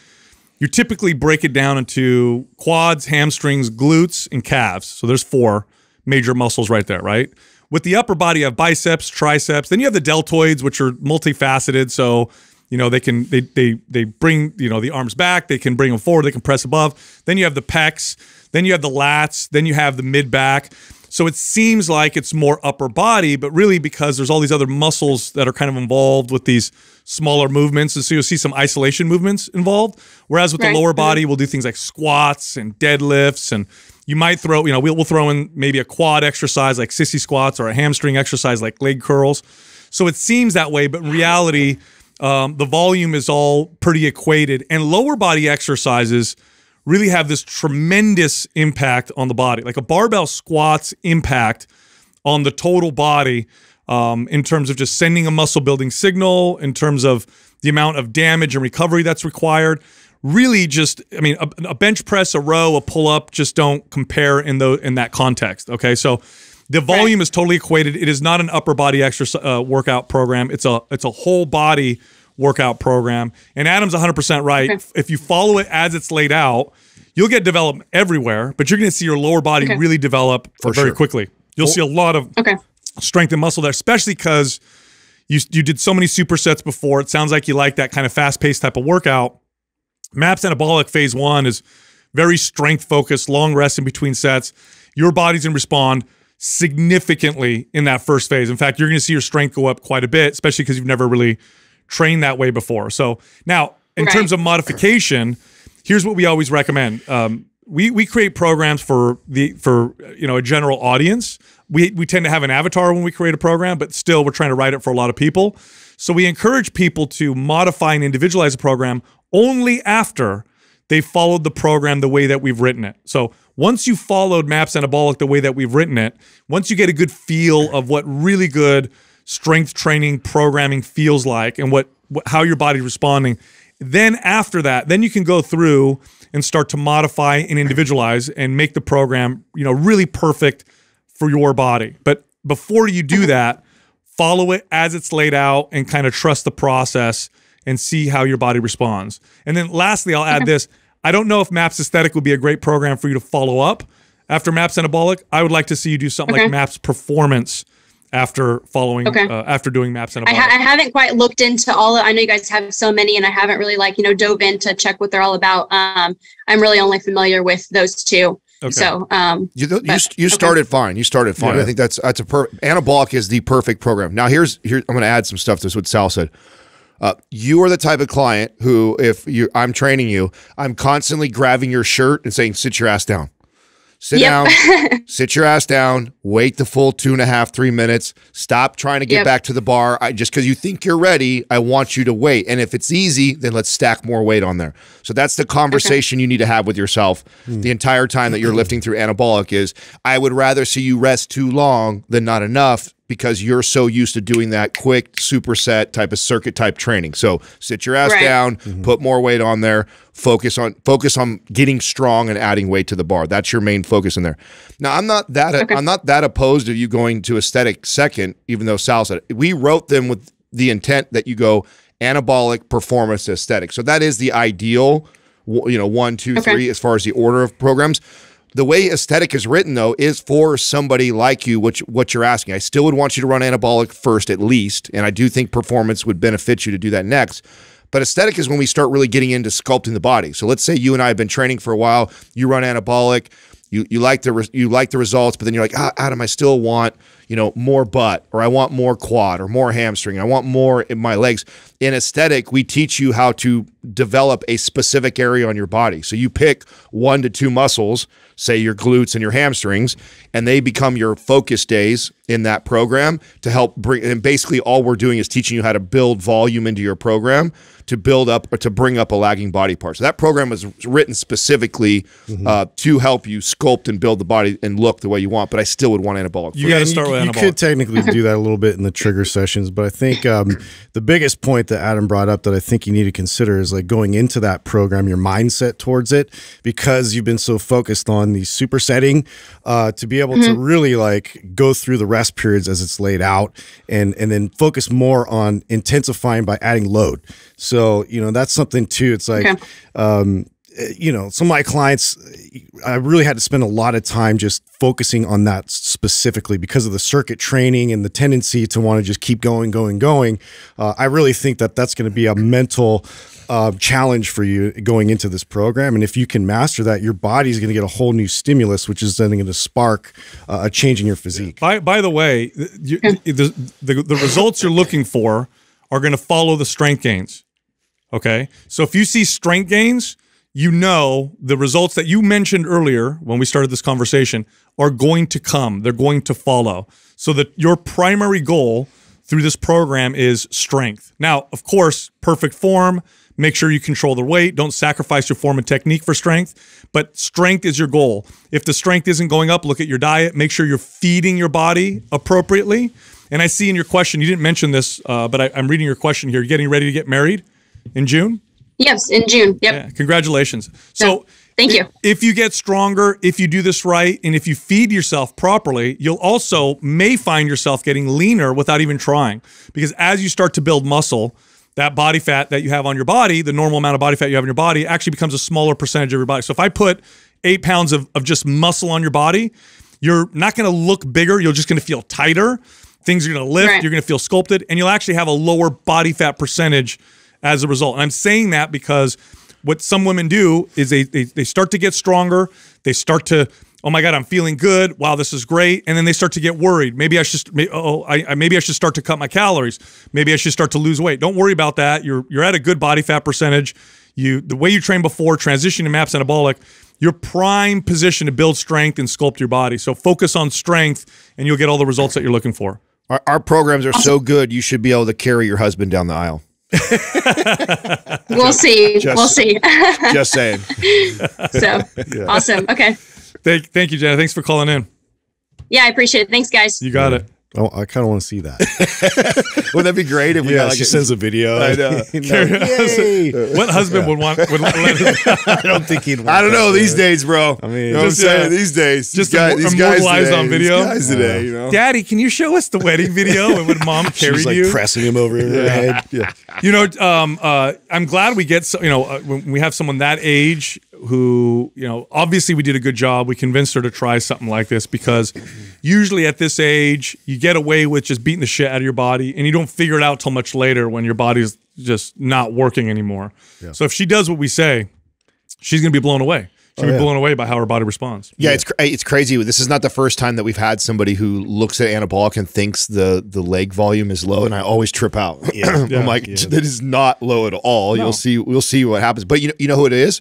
you typically break it down into quads, hamstrings, glutes, and calves. So there's four major muscles right there, right? With the upper body, you have biceps, triceps. Then you have the deltoids, which are multifaceted. So you know they can they they they bring you know the arms back. They can bring them forward. They can press above. Then you have the pecs. Then you have the lats. Then you have the mid back. So it seems like it's more upper body, but really because there's all these other muscles that are kind of involved with these smaller movements. And so you'll see some isolation movements involved. Whereas with Right. the lower mm-hmm. body, we'll do things like squats and deadlifts. And you might throw, you know, we'll, we'll throw in maybe a quad exercise like sissy squats or a hamstring exercise like leg curls. So it seems that way, but in reality, um, the volume is all pretty equated. And lower body exercises really have this tremendous impact on the body. Like a barbell squats impact on the total body um, in terms of just sending a muscle building signal, in terms of the amount of damage and recovery that's required. Really, just I mean, a, a bench press, a row, a pull up just don't compare in the in that context. Okay, so the volume is totally equated. It is not an upper body exercise uh, workout program. It's a it's a whole body workout program. And Adam's 100% right. Okay. If you follow it as it's laid out, you'll get development everywhere, but you're going to see your lower body Okay. really develop For very sure. quickly. You'll see a lot of Okay. strength and muscle there, especially because you you did so many supersets before. It sounds like you like that kind of fast paced type of workout. MAPS Anabolic Phase One is very strength focused, long rest in between sets. Your body's gonna respond significantly in that first phase. In fact, you're gonna see your strength go up quite a bit, especially because you've never really trained that way before. So now, in Right. terms of modification, here's what we always recommend. Um, we we create programs for the for you know a general audience. We we tend to have an avatar when we create a program, but still we're trying to write it for a lot of people. So we encourage people to modify and individualize a program only after they followed the program the way that we've written it. So once you followed Maps Anabolic the way that we've written it, once you get a good feel of what really good strength training programming feels like and what, what how your body's responding, then after that, then you can go through and start to modify and individualize and make the program, you know, really perfect for your body. But before you do that, follow it as it's laid out and kind of trust the process and see how your body responds. And then lastly, I'll add this. I don't know if MAPS Aesthetic would be a great program for you to follow up after MAPS Anabolic. I would like to see you do something like MAPS Performance after following Okay. uh, after doing MAPS Anabolic. I, ha- I haven't quite looked into all. Of, i know you guys have so many, and I haven't really like you know dove in to check what they're all about. Um, I'm really only familiar with those two. Okay. So, um, You, you, But- you started fine. You started fine. Yeah. I think that's that's a per anabolic is the perfect program. Now here's here I'm going to add some stuff to what Sal said. Uh, you are the type of client who, if you I'm training you, I'm constantly grabbing your shirt and saying, "Sit your ass down." Sit Yep. down, sit your ass down, wait the full two and a half, three minutes. Stop trying to get Yep. back to the bar. I, just because you think you're ready, I want you to wait. And if it's easy, then let's stack more weight on there. So that's the conversation you need to have with yourself hmm. the entire time that you're lifting through anabolic is I would rather see you rest too long than not enough because you're so used to doing that quick superset type of circuit type training. So sit your ass Right. down, mm-hmm. put more weight on there, focus on focus on getting strong and adding weight to the bar. That's your main focus in there. Now, I'm not that Okay. I'm not that opposed to you going to aesthetic second, even though Sal said it. We wrote them with the intent that you go anabolic performance aesthetic. So that is the ideal, you know, one, two, Okay. three, as far as the order of programs. The way aesthetic is written, though, is for somebody like you, which what you're asking. I still would want you to run anabolic first, at least, and I do think performance would benefit you to do that next. But aesthetic is when we start really getting into sculpting the body. So let's say you and I have been training for a while. You run anabolic, you you like the you like the results, but then you're like, ah, Adam, I still want you know more butt, or I want more quad, or more hamstring. I want more in my legs. In aesthetic, we teach you how to develop a specific area on your body. So you pick one to two muscles, say your glutes and your hamstrings, and they become your focus days in that program to help bring. And basically, all we're doing is teaching you how to build volume into your program to build up or to bring up a lagging body part. So that program was written specifically uh, to help you sculpt and build the body and look the way you want. But I still would want anabolic. You got to start you, with you anabolic. could technically do that a little bit in the trigger sessions, but I think um, the biggest point that Adam brought up that I think you need to consider is like going into that program, your mindset towards it, because you've been so focused on the supersetting uh, to be able to really like go through the rest periods as it's laid out, and and then focus more on intensifying by adding load. So you know that's something too. It's like. Okay. Um, you know, some of my clients, I really had to spend a lot of time just focusing on that specifically because of the circuit training and the tendency to want to just keep going, going, going. Uh, I really think that that's going to be a mental uh, challenge for you going into this program. And if you can master that, your body's going to get a whole new stimulus, which is then going to spark uh, a change in your physique. By by the way, you, the, the the results you're looking for are going to follow the strength gains. Okay, so if you see strength gains, you know the results that you mentioned earlier when we started this conversation are going to come. They're going to follow. So that your primary goal through this program is strength. Now, of course, perfect form. Make sure you control the weight. Don't sacrifice your form and technique for strength. But strength is your goal. If the strength isn't going up, look at your diet. Make sure you're feeding your body appropriately. And I see in your question, you didn't mention this, uh, but I, I'm reading your question here. You're getting ready to get married in June? Yes, in June. Yep. Yeah, congratulations. So, Thank you. if you get stronger, if you do this right, and if you feed yourself properly, you'll also may find yourself getting leaner without even trying. Because as you start to build muscle, that body fat that you have on your body, the normal amount of body fat you have in your body, actually becomes a smaller percentage of your body. So if I put eight pounds of, of just muscle on your body, you're not going to look bigger. You're just going to feel tighter. Things are going to lift. Right. You're going to feel sculpted, and you'll actually have a lower body fat percentage as a result. And I'm saying that because what some women do is they, they they start to get stronger. They start to, oh my god, I'm feeling good. Wow, this is great. And then they start to get worried. Maybe I should, oh, I, I maybe I should start to cut my calories. Maybe I should start to lose weight. Don't worry about that. You're you're at a good body fat percentage. You the way you train before, transition to MAPS anabolic. Your prime position to build strength and sculpt your body. So focus on strength, and you'll get all the results that you're looking for. Our, our programs are so good, you should be able to carry your husband down the aisle. We'll see. just- we'll see. Just saying. so awesome. Okay. Thank, thank you, Jenna. Thanks for calling in. Yeah, I appreciate it. Thanks, guys. You got it. Oh, I kind of want to see that. Wouldn't that be great if we yeah, got like she a- sends a video. I know. Yay. What husband would want would let his, I don't think he'd. Want I don't know that, these man. days, bro. I mean, you know what I'm saying? yeah. these days, Just these guys, these guys immortalized today, on video? These guys today, you know. Daddy, can you show us the wedding video and when mom She carried was like you? pressing him over her head. Yeah. You know, um, uh, I'm glad we get so, you know uh, when we have someone that age who you know obviously we did a good job. We convinced her to try something like this because usually at this age you get away with just beating the shit out of your body and you don't figure it out till much later when your body's just not working anymore. So if she does what we say, she's gonna be blown away. She's oh, gonna be yeah. blown away by how her body responds. Yeah, it's it's crazy. This is not the first time that we've had somebody who looks at anabolic and thinks the the leg volume is low, and I always trip out. Yeah. Yeah. I'm like, Yeah. that is not low at all. No. You'll see. We'll see what happens. But you know, you know who it is.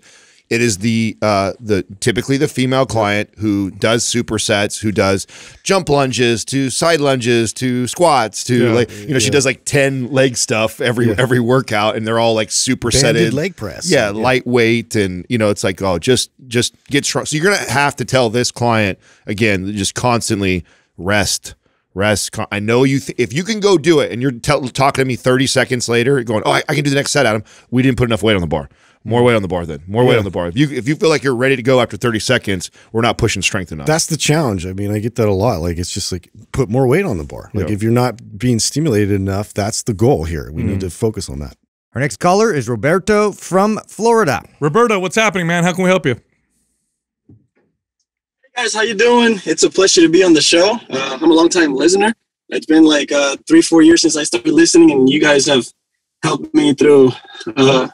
It is the uh, the typically the female client who does supersets, who does jump lunges to side lunges to squats to Yeah, like you know she does like ten leg stuff every Yeah. every workout, and they're all like supersetted leg press. yeah, lightweight, and you know, it's like, oh, just just get strong. So you're gonna have to tell this client again, just constantly rest, rest. I know you. Th- if you can go do it, and you're tell- talking to me 30 seconds later, going, oh, I, I can do the next set, Adam. We didn't put enough weight on the bar. More weight on the bar, then more weight on the bar. If you if you feel like you're ready to go after 30 seconds, we're not pushing strength enough. That's the challenge. I mean, I get that a lot. Like, it's just like put more weight on the bar. Like, Yeah. if you're not being stimulated enough, that's the goal here. We need to focus on that. Our next caller is Roberto from Florida. Roberto, what's happening, man? How can we help you? Hey guys how you doing it's a pleasure to be on the show uh, i'm a long time listener it's been like uh, three four years since i started listening and you guys have helped me through uh,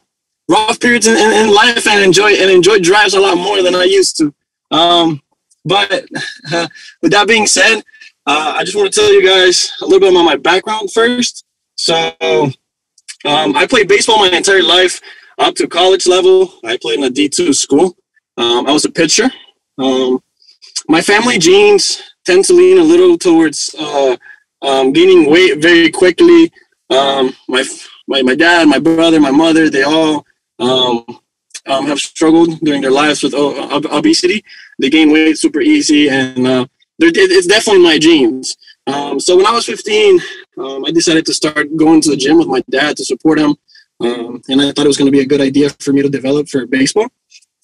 rough periods in, in, in life and enjoy and enjoy drives a lot more than i used to. Um, but uh, with that being said uh, i just want to tell you guys a little bit about my background first. So um, i played baseball my entire life up to college level. I played in a d2 school. Um, i was a pitcher. Um, my family genes tend to lean a little towards uh, um, gaining weight very quickly. Um, my, my my dad, my brother, my mother, they all um, um, have struggled during their lives with ob- obesity. They gain weight super easy, and uh, it's definitely my genes. Um, so when I was 15, um, I decided to start going to the gym with my dad to support him, um, and I thought it was going to be a good idea for me to develop for baseball.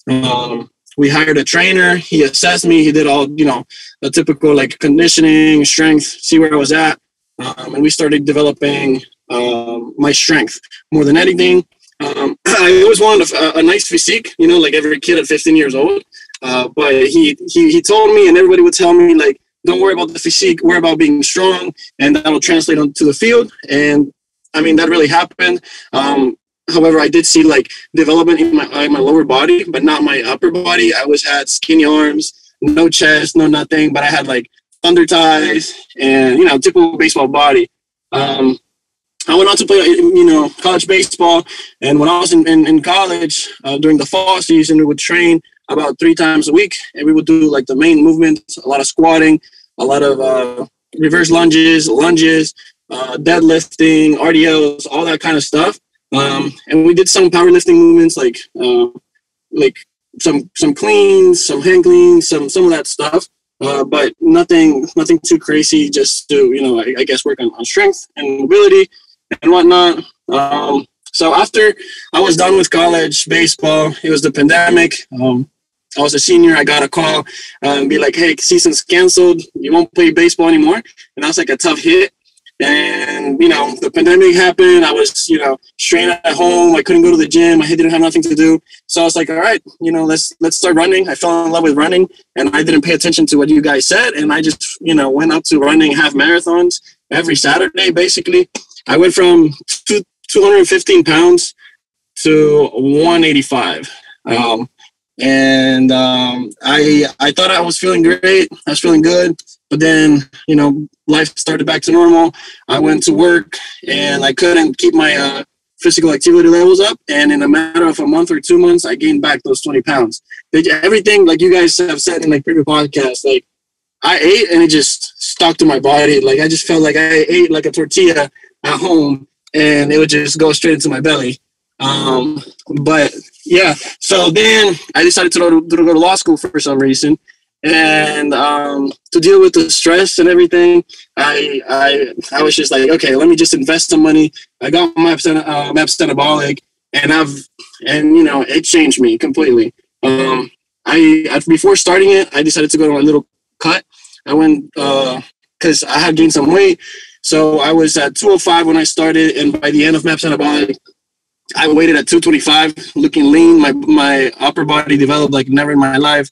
Um, we hired a trainer. He assessed me. He did all, you know, the typical like conditioning, strength, see where I was at. Um, and we started developing um, my strength more than anything. I always wanted a, a nice physique, you know, like every kid at 15 years old. Uh, but he, he he told me, and everybody would tell me, like, don't worry about the physique, worry about being strong, and that will translate onto the field. And I mean, that really happened. Um, however, I did see like development in my in my lower body, but not my upper body. I always had skinny arms, no chest, no nothing, but I had like thunder thighs and you know typical baseball body. Um, I went on to play, you know, college baseball, and when I was in, in, in college uh, during the fall season, we would train about three times a week, and we would do like the main movements, a lot of squatting, a lot of uh, reverse lunges, lunges, uh, deadlifting, RDLs, all that kind of stuff. Um, and we did some powerlifting movements like uh, like some some cleans, some hang cleans, some some of that stuff. Uh, but nothing nothing too crazy. Just to you know, I, I guess work on, on strength and mobility and whatnot. Um, so after I was done with college baseball, it was the pandemic. Um, I was a senior. I got a call and be like, "Hey, season's canceled. You won't play baseball anymore." And that was like a tough hit. And you know, the pandemic happened. I was, you know, straight at home. I couldn't go to the gym. I didn't have nothing to do. So I was like, all right, you know, let's let's start running. I fell in love with running, and I didn't pay attention to what you guys said, and I just, you know, went up to running half marathons every Saturday. Basically, I went from two, 215 pounds to 185. Um, and um, I I thought I was feeling great. I was feeling good, but then you know life started back to normal. I went to work and I couldn't keep my uh, physical activity levels up. And in a matter of a month or two months, I gained back those 20 pounds. Everything like you guys have said in like previous podcasts, like I ate and it just stuck to my body. Like I just felt like I ate like a tortilla at home and it would just go straight into my belly. Um, but yeah, so then I decided to go to, to go to law school for some reason, and um, to deal with the stress and everything, I I I was just like, okay, let me just invest some money. I got my uh, MAPS anabolic, and I've and you know it changed me completely. Um, I, I before starting it, I decided to go to a little cut. I went because I had gained some weight. So I was at 205 when I started, and by the end of MAPS anabolic, I waited at 225, looking lean. My my upper body developed like never in my life,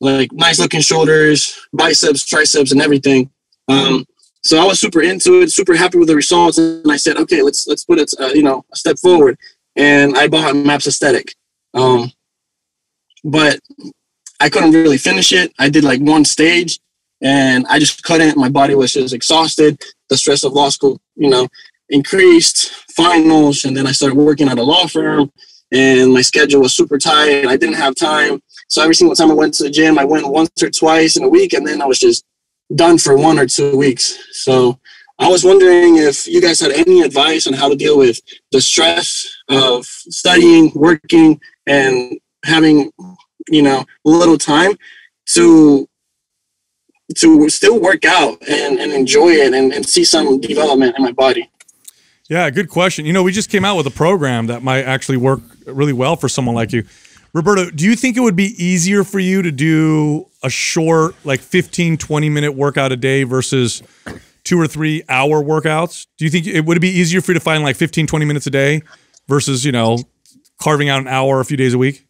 like nice looking shoulders, biceps, triceps, and everything. Um, so I was super into it, super happy with the results, and I said, okay, let's let's put it, uh, you know, a step forward. And I bought Maps Aesthetic, um, but I couldn't really finish it. I did like one stage, and I just couldn't. My body was just exhausted. The stress of law school, you know, increased finals and then i started working at a law firm and my schedule was super tight and I didn't have time. So every single time I went to the gym, I went once or twice in a week and then I was just done for one or two weeks. So I was wondering if you guys had any advice on how to deal with the stress of studying, working, and having, you know, little time to to still work out and, and enjoy it and, and see some development in my body. Yeah, good question. You know, we just came out with a program that might actually work really well for someone like you. Roberto, do you think it would be easier for you to do a short, like 15, 20 minute workout a day versus two or three hour workouts? Do you think it would it be easier for you to find like 15, 20 minutes a day versus, you know, carving out an hour a few days a week?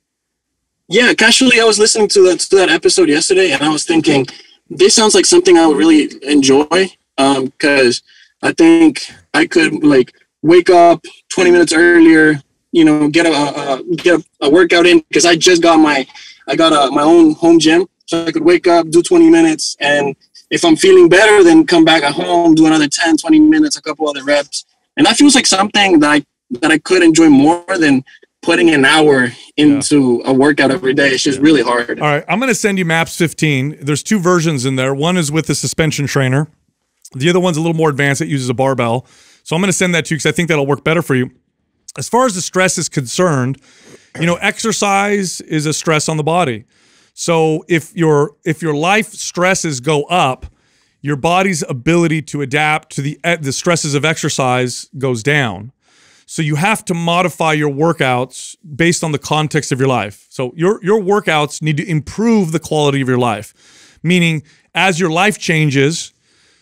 Yeah, casually, I was listening to that, to that episode yesterday and I was thinking, this sounds like something I would really enjoy because um, I think I could like wake up 20 minutes earlier, you know, get a, a get a, workout in because I just got my I got a, my own home gym, so I could wake up, do 20 minutes, and if I'm feeling better, then come back at home, do another 10, 20 minutes, a couple other reps, and that feels like something that I that I could enjoy more than putting an hour into yeah. a workout every day. It's just yeah. really hard. All right, I'm going to send you Maps 15. There's two versions in there. One is with the suspension trainer. The other one's a little more advanced. It uses a barbell. So I'm going to send that to you because I think that'll work better for you. As far as the stress is concerned, you know, exercise is a stress on the body. So if your if your life stresses go up, your body's ability to adapt to the eh, the stresses of exercise goes down. So you have to modify your workouts based on the context of your life. So your your workouts need to improve the quality of your life. Meaning as your life changes,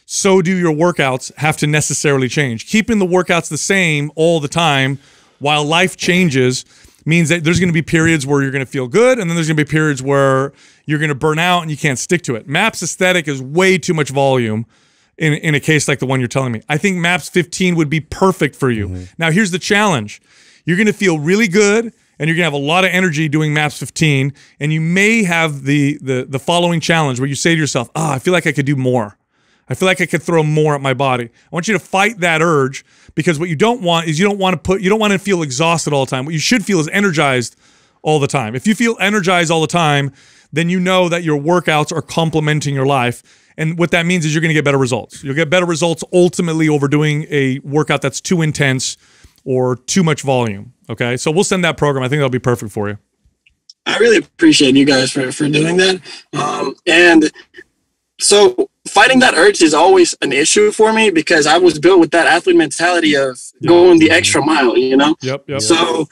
so do your workouts have to necessarily change. Keeping the workouts the same all the time while life changes means that there's going to be periods where you're going to feel good and then there's going to be periods where you're going to burn out and you can't stick to it. Maps aesthetic is way too much volume in, in a case like the one you're telling me. I think Maps 15 would be perfect for you. Mm-hmm. Now, here's the challenge you're going to feel really good and you're going to have a lot of energy doing Maps 15. And you may have the, the, the following challenge where you say to yourself, oh, I feel like I could do more. I feel like I could throw more at my body. I want you to fight that urge because what you don't want is you don't want to put you don't want to feel exhausted all the time. What you should feel is energized all the time. If you feel energized all the time, then you know that your workouts are complementing your life and what that means is you're going to get better results. You'll get better results ultimately over doing a workout that's too intense or too much volume. Okay. So we'll send that program. I think that'll be perfect for you. I really appreciate you guys for, for doing that. Um, and so fighting that urge is always an issue for me because I was built with that athlete mentality of yep. going the extra mile, you know? Yep. yep. So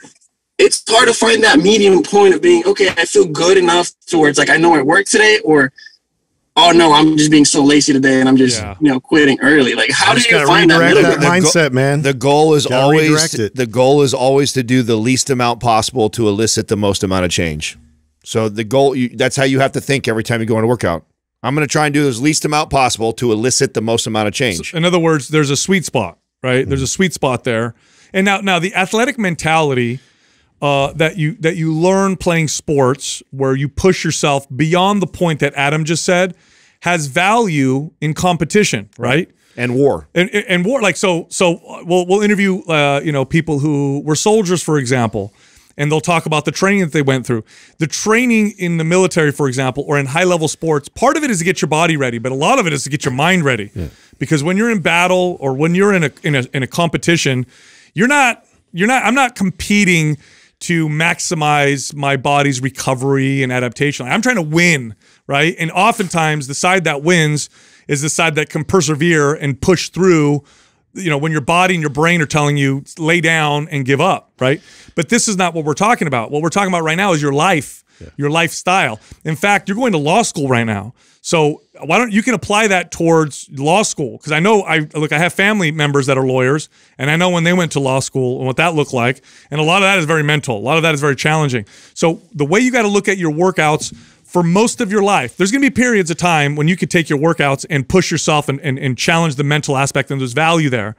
it's hard to find that medium point of being, okay, I feel good enough towards like I know I worked today or oh no, I'm just being so lazy today and I'm just yeah. you know quitting early. Like how do you find that, that mindset, man? The goal is always the goal is always to do the least amount possible to elicit the most amount of change. So the goal you, that's how you have to think every time you go on a workout. I'm going to try and do the least amount possible to elicit the most amount of change. So in other words, there's a sweet spot, right? Mm-hmm. There's a sweet spot there. And now now the athletic mentality uh, that you that you learn playing sports where you push yourself beyond the point that Adam just said has value in competition, right? And war. And, and war, like so. So we'll we'll interview, uh, you know, people who were soldiers, for example, and they'll talk about the training that they went through. The training in the military, for example, or in high level sports, part of it is to get your body ready, but a lot of it is to get your mind ready. Yeah. Because when you're in battle or when you're in a in a in a competition, you're not you're not. I'm not competing to maximize my body's recovery and adaptation. I'm trying to win, right? And oftentimes the side that wins is the side that can persevere and push through you know when your body and your brain are telling you lay down and give up right but this is not what we're talking about what we're talking about right now is your life yeah. your lifestyle in fact you're going to law school right now so why don't you can apply that towards law school? Because I know I look, I have family members that are lawyers, and I know when they went to law school and what that looked like. And a lot of that is very mental. A lot of that is very challenging. So the way you got to look at your workouts for most of your life, there's going to be periods of time when you could take your workouts and push yourself and, and, and challenge the mental aspect, and there's value there.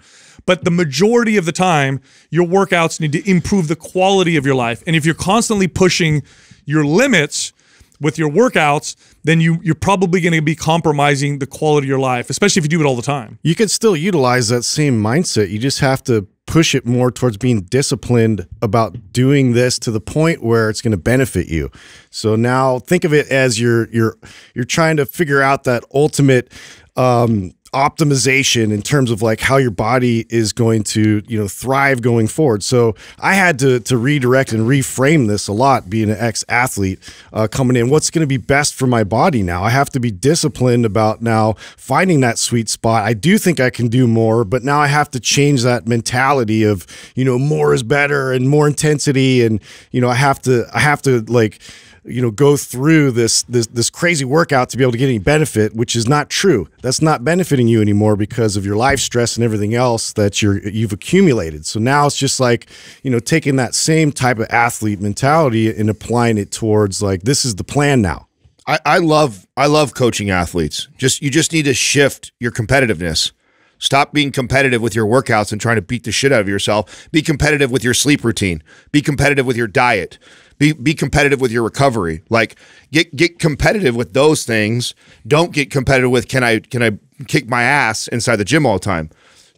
But the majority of the time, your workouts need to improve the quality of your life. And if you're constantly pushing your limits with your workouts, then you you're probably going to be compromising the quality of your life, especially if you do it all the time. You can still utilize that same mindset. You just have to push it more towards being disciplined about doing this to the point where it's going to benefit you. So now think of it as you're you're you're trying to figure out that ultimate um, optimization in terms of like how your body is going to you know thrive going forward. So i had to to redirect and reframe this a lot being an ex-athlete uh, coming in. What's going to be best for my body now? I have to be disciplined about now finding that sweet spot. I do think i can do more but now i have to change that mentality of you know more is better and more intensity and you know i have to i have to like you know go through this this this crazy workout to be able to get any benefit which is not true that's not benefiting you anymore because of your life stress and everything else that you're you've accumulated so now it's just like you know taking that same type of athlete mentality and applying it towards like this is the plan now I, I love I love coaching athletes. Just you just need to shift your competitiveness. Stop being competitive with your workouts and trying to beat the shit out of yourself. Be competitive with your sleep routine. Be competitive with your diet. Be be competitive with your recovery. Like get get competitive with those things. Don't get competitive with can I can I kick my ass inside the gym all the time.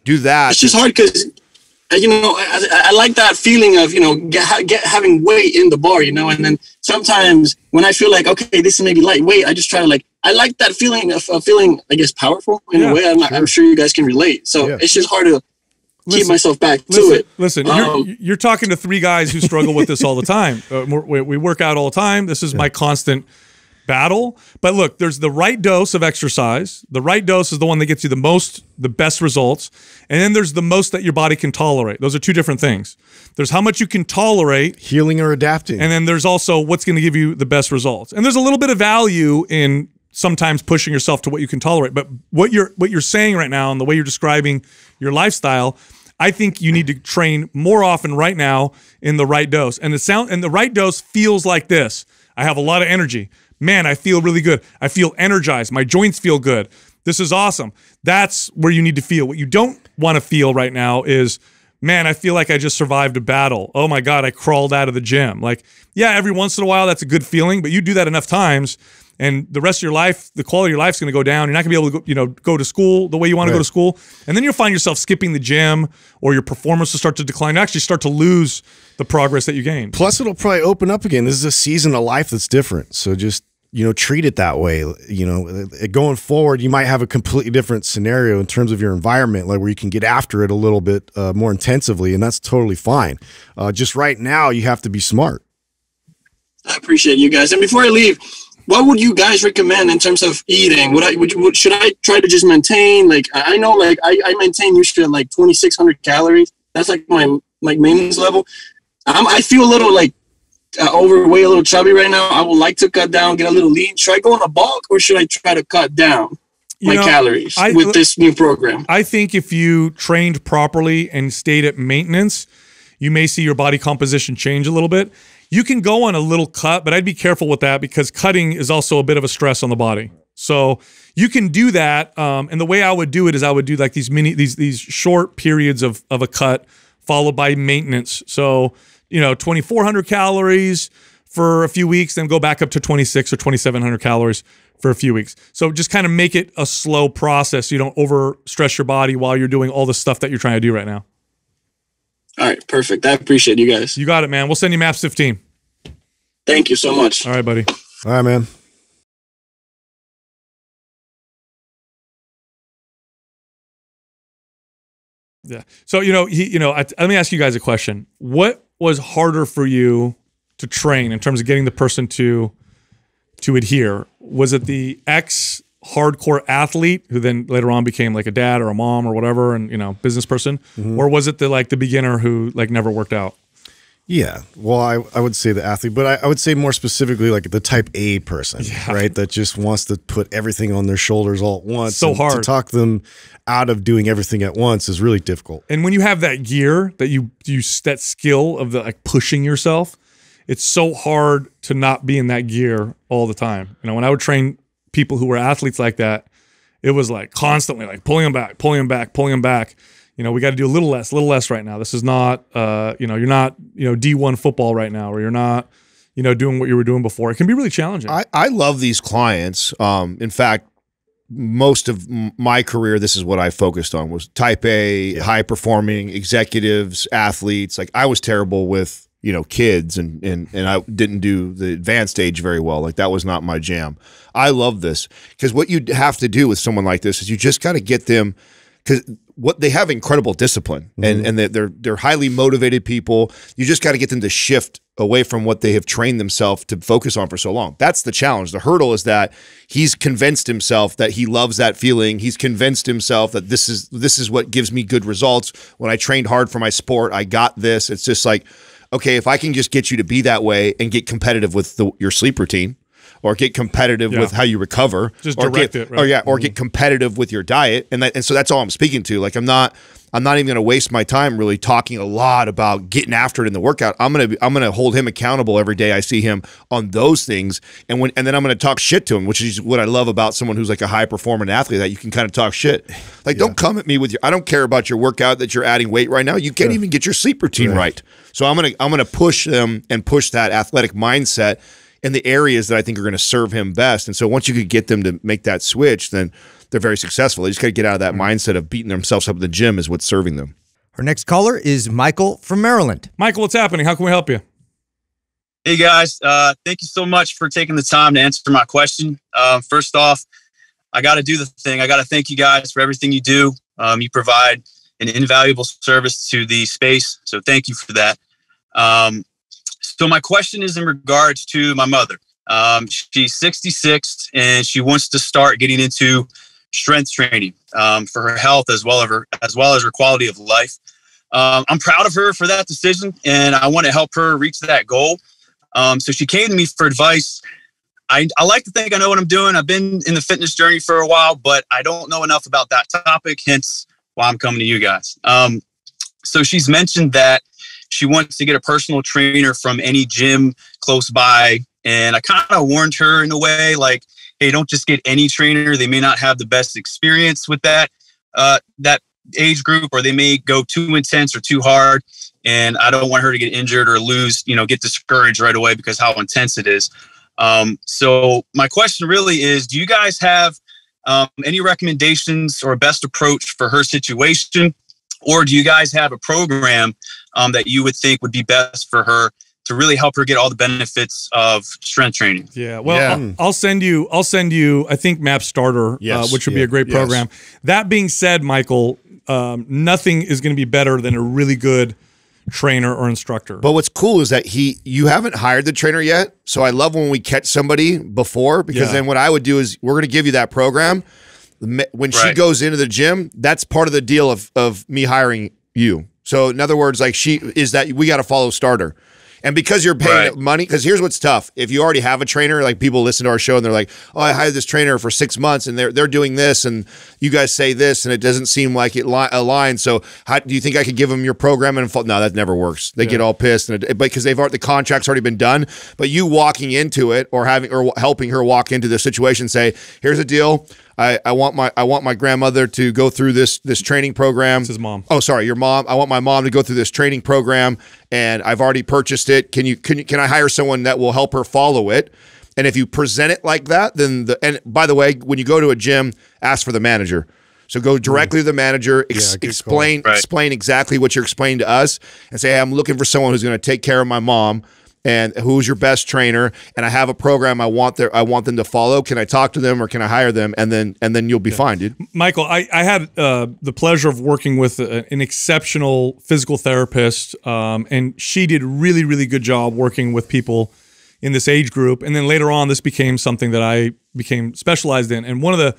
Do that. it's just hard because uh, you know I, I- like that feeling of you know get, get having weight in the bar you know and then sometimes when i feel like okay this is maybe lightweight i just try to like i like that feeling of, of feeling i guess powerful in Yeah, a way I'm, I'm sure you guys can relate so Yeah. it's just hard to keep Listen, myself back to Listen, it listen Um, you're, you're talking to three guys who struggle with this all the time. Uh, we, we work out all the time. This is my constant battle. But look, there's the right dose of exercise. The right dose is the one that gets you the most, the best results. And then there's the most that your body can tolerate. Those are two different things. There's how much you can tolerate healing or adapting and then there's also what's going to give you the best results. And there's a little bit of value in sometimes pushing yourself to what you can tolerate. But what you're what you're saying right now and the way you're describing your lifestyle, I think you need to train more often right now in the right dose. And the sound and the right dose feels like this. I have a lot of energy. Man, I feel really good. I feel energized. My joints feel good. This is awesome. That's where you need to feel. What you don't want to feel right now is man, I feel like I just survived a battle. Oh my God, I crawled out of the gym. Like, yeah, every once in a while, that's a good feeling, but you do that enough times. And the rest of your life, the quality of your life is going to go down. You're not going to be able to, go, you know, go to school the way you want to go to school, and then you'll find yourself skipping the gym, or your performance will start to decline. You actually start to lose the progress that you gained. Plus, it'll probably open up again. This is a season of life that's different. So just you know, treat it that way. You know, uh, going forward, you might have a completely different scenario in terms of your environment, like where you can get after it a little bit uh, more intensively, and that's totally fine. Uh, just right now, you have to be smart. I appreciate you guys. And before I leave, what would you guys recommend in terms of eating? Would I would, would should I try to just maintain like I know like I, I maintain usually like twenty six hundred calories. That's like my like maintenance level. Um, I feel a little like uh, overweight, a little chubby right now. I would like to cut down, get a little lean. Should I go on a bulk or should I try to cut down You my know, calories I- with this new program? I think if you trained properly and stayed at maintenance, you may see your body composition change a little bit. You can go on a little cut, but I'd be careful with that because cutting is also a bit of a stress on the body. So you can do that, um, and the way I would do it is I would do like these mini, these these short periods of of a cut followed by maintenance. So you know, twenty four hundred calories for a few weeks, then go back up to twenty six or twenty seven hundred calories for a few weeks. So just kind of make it a slow process. So you don't over stress your body while you're doing all the stuff that you're trying to do right now. All right, perfect. I appreciate you guys. You got it, man. We'll send you MAPS 15. Thank you so much. All right, buddy. All right, man. Yeah. So you know, he, you know, I, let me ask you guys a question. What was harder for you to train in terms of getting the person to to adhere? Was it the ex hardcore athlete who then later on became like a dad or a mom or whatever, and you know, business person, mm-hmm. or was it the like the beginner who like never worked out? Yeah. Well, I, I would say the athlete, but I, I would say more specifically like the type A person, right? That just wants to put everything on their shoulders all at once. So hard. To talk them out of doing everything at once is really difficult. And when you have that gear that you you that skill of the like pushing yourself, it's so hard to not be in that gear all the time. You know, when I would train people who were athletes like that, it was like constantly like pulling them back, pulling them back, pulling them back. You know, we got to do a little less, a little less right now. This is not, uh, you know, you're not, you know, D1 football right now, or you're not, you know, doing what you were doing before. It can be really challenging. I, I love these clients. Um, in fact, most of my career, this is what I focused on was type A, high performing executives, athletes. Like I was terrible with you know kids and and and I didn't do the advanced age very well. Like that was not my jam. I love this because what you have to do with someone like this is you just got to get them because what they have incredible discipline and mm-hmm. and they're they're, they're highly motivated people. You just got to get them to shift away from what they have trained themselves to focus on for so long. That's the challenge. The hurdle is that he's convinced himself that he loves that feeling. He's convinced himself that this is this is what gives me good results. When I trained hard for my sport, I got this. It's just like okay, if I can just get you to be that way and get competitive with the, your sleep routine, or get competitive Yeah. with how you recover, Just or direct get, it, right? or yeah, or get mm-hmm. competitive with your diet, and that, and so that's all I'm speaking to. Like I'm not, I'm not even going to waste my time really talking a lot about getting after it in the workout. I'm gonna, I'm gonna hold him accountable every day I see him on those things, and when, and then I'm gonna talk shit to him, which is what I love about someone who's like a high performing athlete that you can kind of talk shit. Like, don't come at me with your, I don't care about your workout that you're adding weight right now. You can't even get your sleep routine right. So I'm gonna, I'm gonna push them and push that athletic mindset in the areas that I think are going to serve him best. And so once you could get them to make that switch, then they're very successful. They just got to get out of that mindset of beating themselves up in the gym is what's serving them. Our next caller is Michael from Maryland. Michael, what's happening? How can we help you? Hey guys, uh, thank you so much for taking the time to answer my question. Uh, first off, I got to do the thing. I got to thank you guys for everything you do. Um, you provide an invaluable service to the space, so thank you for that. Um, so my question is in regards to my mother. Um, she's 66 and she wants to start getting into strength training um, for her health as well as her as well as her quality of life. Um, I'm proud of her for that decision, and I want to help her reach that goal. Um, so she came to me for advice. I, I like to think I know what I'm doing. I've been in the fitness journey for a while, but I don't know enough about that topic, hence why I'm coming to you guys. Um, so she's mentioned that she wants to get a personal trainer from any gym close by. And I kind of warned her in a way, like, hey, don't just get any trainer. They may not have the best experience with that uh, that age group, or they may go too intense or too hard and I don't want her to get injured or lose, you know, get discouraged right away because how intense it is. Um, so my question really is, do you guys have um, any recommendations or best approach for her situation, or do you guys have a program um, that you would think would be best for her to really help her get all the benefits of strength training? Yeah. Well, Yeah. I'll, I'll send you. I'll send you. I think MAPS Starter, uh, Yes. which would be a great Yes. program. That being said, Michael, um, nothing is going to be better than a really good trainer or instructor. But what's cool is that he you haven't hired the trainer yet. So I love when we catch somebody before because Yeah. then what I would do is we're going to give you that program. When she Right. goes into the gym, that's part of the deal of of me hiring you. So in other words, like she is that we got to follow starter. And because you're paying Right. money, because here's what's tough. If you already have a trainer, like people listen to our show and they're like, "Oh, I hired this trainer for six months, and they're they're doing this, and you guys say this, and it doesn't seem like it li- aligns." So, how do you think I could give them your program and no, that never works. They get all pissed, and it, because they've already the contract's already been done. But you walking into it or having or helping her walk into the situation, say, "Here's the deal." I, I want my I want my grandmother to go through this this training program. It's his mom. Oh, sorry, your mom. I want my mom to go through this training program, and I've already purchased it. Can you can you, can I hire someone that will help her follow it? And if you present it like that, then the and by the way, when you go to a gym, ask for the manager. So go directly to the manager, ex- Yeah, explain Right. explain exactly what you're explaining to us, and say, hey, I'm looking for someone who's going to take care of my mom. And who's your best trainer? And I have a program I want their I want them to follow. Can I talk to them or can I hire them? And then and then you'll be fine, dude. Michael, I, I had uh, the pleasure of working with a, an exceptional physical therapist, um, and she did really, really good job working with people in this age group. And then later on, this became something that I became specialized in. And one of the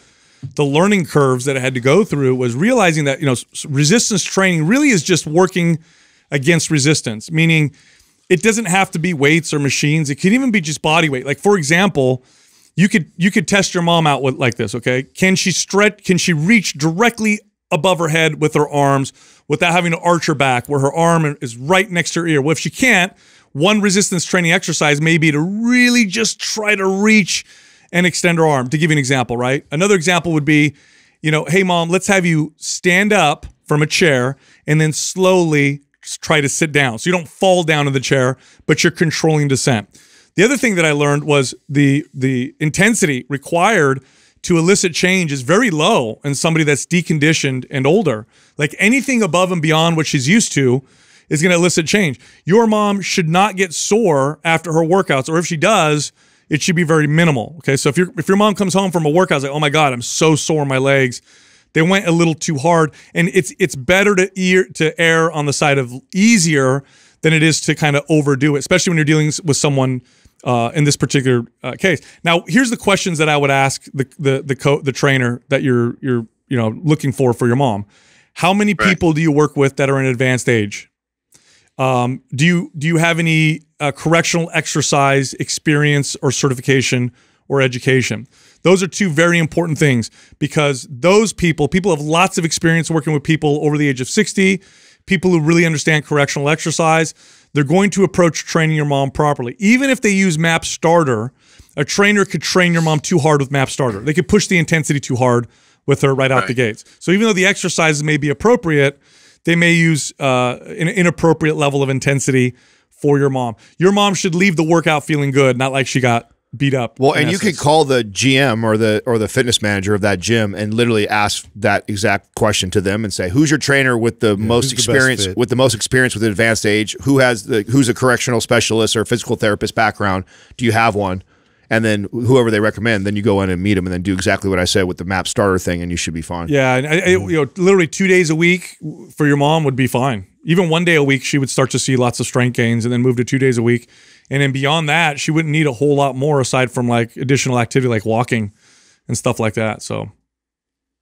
the learning curves that I had to go through was realizing that you know resistance training really is just working against resistance, meaning it doesn't have to be weights or machines. It can even be just body weight. Like for example, you could you could test your mom out with like this, okay? Can she stretch can she reach directly above her head with her arms without having to arch her back where her arm is right next to her ear? Well, if she can't, one resistance training exercise may be to really just try to reach and extend her arm. To give you an example, right? Another example would be, you know, hey mom, let's have you stand up from a chair and then slowly try to sit down. So you don't fall down in the chair, but you're controlling descent. The other thing that I learned was the the intensity required to elicit change is very low in somebody that's deconditioned and older. Like anything above and beyond what she's used to is going to elicit change. Your mom should not get sore after her workouts, or if she does, it should be very minimal. Okay, so if your if your mom comes home from a workout, like, oh my god, I'm so sore in my legs. They went a little too hard, and it's it's better to ear to err on the side of easier than it is to kind of overdo it, especially when you're dealing with someone uh, in this particular uh, case. Now, here's the questions that I would ask the the the co- the trainer that you're you're you know looking for for your mom. How many Right. people do you work with that are in advanced age? Um, do you do you have any uh, correctional exercise experience or certification or education? Those are two very important things because those people, people have lots of experience working with people over the age of 60, people who really understand correctional exercise. They're going to approach training your mom properly. Even if they use MAPS Starter, a trainer could train your mom too hard with MAPS Starter. They could push the intensity too hard with her right out the gates. So even though the exercises may be appropriate, they may use uh, an inappropriate level of intensity for your mom. Your mom should leave the workout feeling good, not like she got beat up. Well, and you could call the GM or the or the fitness manager of that gym and literally ask that exact question to them and say, "Who's your trainer with the most who's the experience with the most experience with advanced age? Who has the who's a correctional specialist or physical therapist background? Do you have one?" And then whoever they recommend, then you go in and meet them, and then do exactly what I said with the MAPS starter thing, and you should be fine. Yeah, and I, I, you know, literally two days a week for your mom would be fine. Even one day a week, she would start to see lots of strength gains, and then move to two days a week, and then beyond that, she wouldn't need a whole lot more aside from like additional activity like walking and stuff like that. So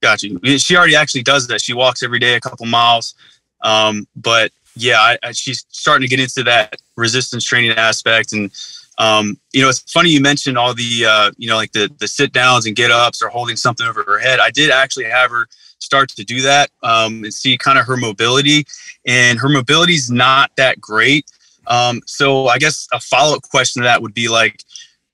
Got you. She already actually does that. She walks every day a couple miles. Um, but yeah, I, I, she's starting to get into that resistance training aspect. And, um, you know, it's funny you mentioned all the, uh, you know, like the, the sit downs and get ups or holding something over her head. I did actually have her start to do that um, and see kind of her mobility. And her mobility is not that great. Um, so I guess a follow up question to that would be like,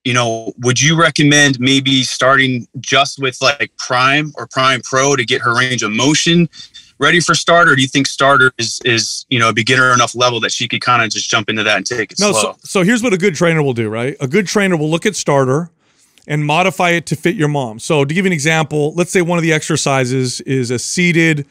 you know, would you recommend maybe starting just with like Prime or Prime Pro to get her range of motion ready for starter? do you think starter is is you know a beginner enough level that she could kind of just jump into that and take it no, slow? so, so here's what a good trainer will do, right? A good trainer will look at starter and modify it to fit your mom. So to give you an example, let's say one of the exercises is a seated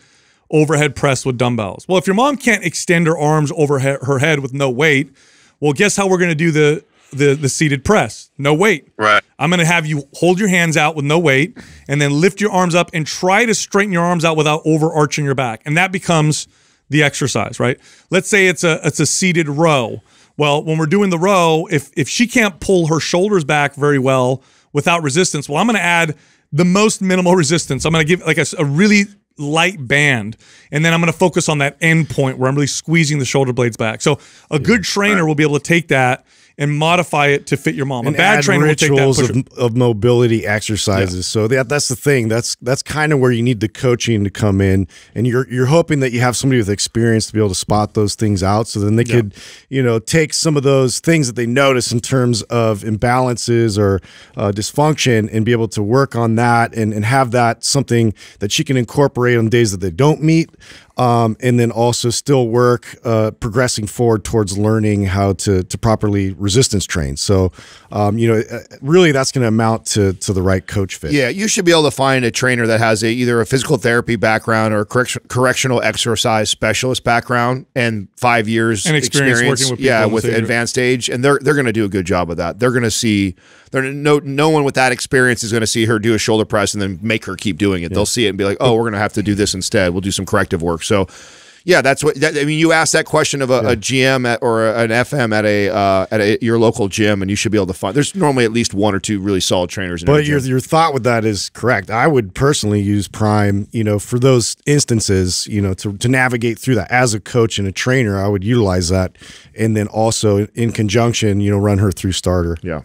overhead press with dumbbells. Well, if your mom can't extend her arms over her head with no weight, well, guess how we're going to do the the the seated press? No weight. right. I'm going to have you hold your hands out with no weight and then lift your arms up and try to straighten your arms out without overarching your back. And that becomes the exercise, right? Let's say it's a it's a seated row. Well, when we're doing the row, if if she can't pull her shoulders back very well without resistance, well, I'm going to add the most minimal resistance. I'm going to give like a really light band, and then I'm going to focus on that end point where I'm really squeezing the shoulder blades back. So a good trainer will be able to take that and modify it to fit your mom. and a bad add trainer will take that. of, of mobility exercises. So that that's the thing. That's that's kind of where you need the coaching to come in, and you're you're hoping that you have somebody with experience to be able to spot those things out, so then they could you know take some of those things that they notice in terms of imbalances or uh, dysfunction and be able to work on that and and have that something that she can incorporate on days that they don't meet. Um, and then also still work uh, progressing forward towards learning how to to properly resistance train. So, um, you know, uh, really that's going to amount to to the right coach fit. Yeah, you should be able to find a trainer that has a, either a physical therapy background or a correction, correctional exercise specialist background and five years And experience working with people yeah, with this age group. advanced age, and they're they're going to do a good job of that. They're going to see no no one with that experience is going to see her do a shoulder press and then make her keep doing it. They'll see it and be like, oh, we're going to have to do this instead. We'll do some corrective work. So. Yeah, that's what. That, I mean, you asked that question of a, a GM at, or an FM at a uh, at a, your local gym, and you should be able to find. There's normally at least one or two really solid trainers. In But your gym. your thought with that is correct. I would personally use Prime, you know, for those instances, you know, to, to navigate through that as a coach and a trainer. I would utilize that, and then also in conjunction, you know, run her through starter. yeah.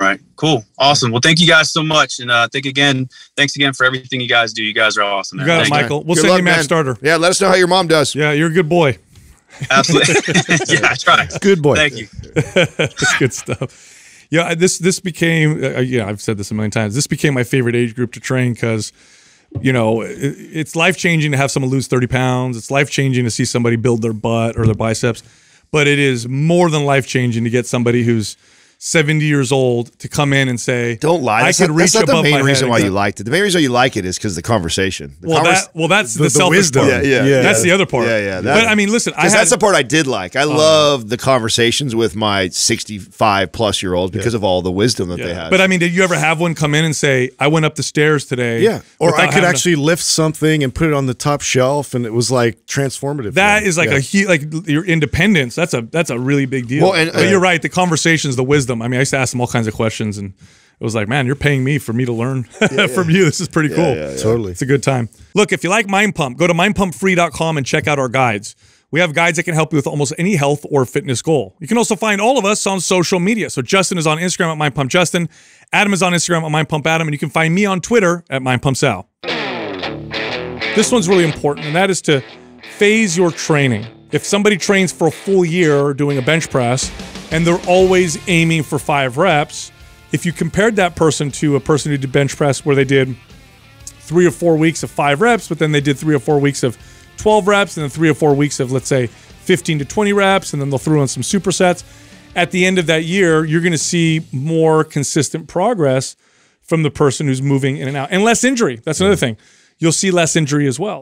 Right. Cool. Awesome. Well, thank you guys so much. And uh, thank again, thanks again for everything you guys do. You guys are awesome. You man. got it, Thank Michael. We'll Good send luck, you map man. starter. Yeah, let us know how your mom does. Yeah, you're a good boy. Absolutely. yeah, I try. Good boy. Thank you. That's good stuff. Yeah, this this became uh, yeah I've said this a million times. This became my favorite age group to train because you know it, it's life changing to have someone lose thirty pounds. It's life changing to see somebody build their butt or their biceps, but it is more than life changing to get somebody who's 70 years old to come in and say, Don't lie. I That's could not, reach that's not above the my main reason why you liked it. The main reason why you like it is because the conversation. The Well, convers- that well, that's the, the selfish wisdom. part. Yeah, yeah, Yeah. That's the other part. Yeah, yeah. but I mean, listen, I had, that's the part I did like. I love the conversations with my 65 plus year olds because of all the wisdom that they have. But I mean, did you ever have one come in and say, "I went up the stairs today"? Yeah. Or I could actually lift something and put it on the top shelf, and it was like transformative. That is like Yeah. a like your independence. That's a that's a really big deal. Well, and- but uh, you're right. The conversations, the wisdom. I mean, I used to ask them all kinds of questions, and it was like, man, you're paying me for me to learn from you. This is pretty cool. totally. It's a good time. Look, if you like Mind Pump, go to mindpumpfree.com and check out our guides. We have guides that can help you with almost any health or fitness goal. You can also find all of us on social media. So Justin is on Instagram at mindpumpjustin, Adam is on Instagram at mindpumpadam, and you can find me on Twitter at mindpumpsal. This one's really important, and that is to phase your training. If somebody trains for a full year doing a bench press and they're always aiming for five reps, if you compared that person to a person who did bench press where they did three or four weeks of five reps, but then they did three or four weeks of 12 reps, and then three or four weeks of, let's say, 15 to 20 reps, and then they'll throw in some supersets. At the end of that year, you're going to see more consistent progress from the person who's moving in and out, and less injury. That's another thing. You'll see less injury as well.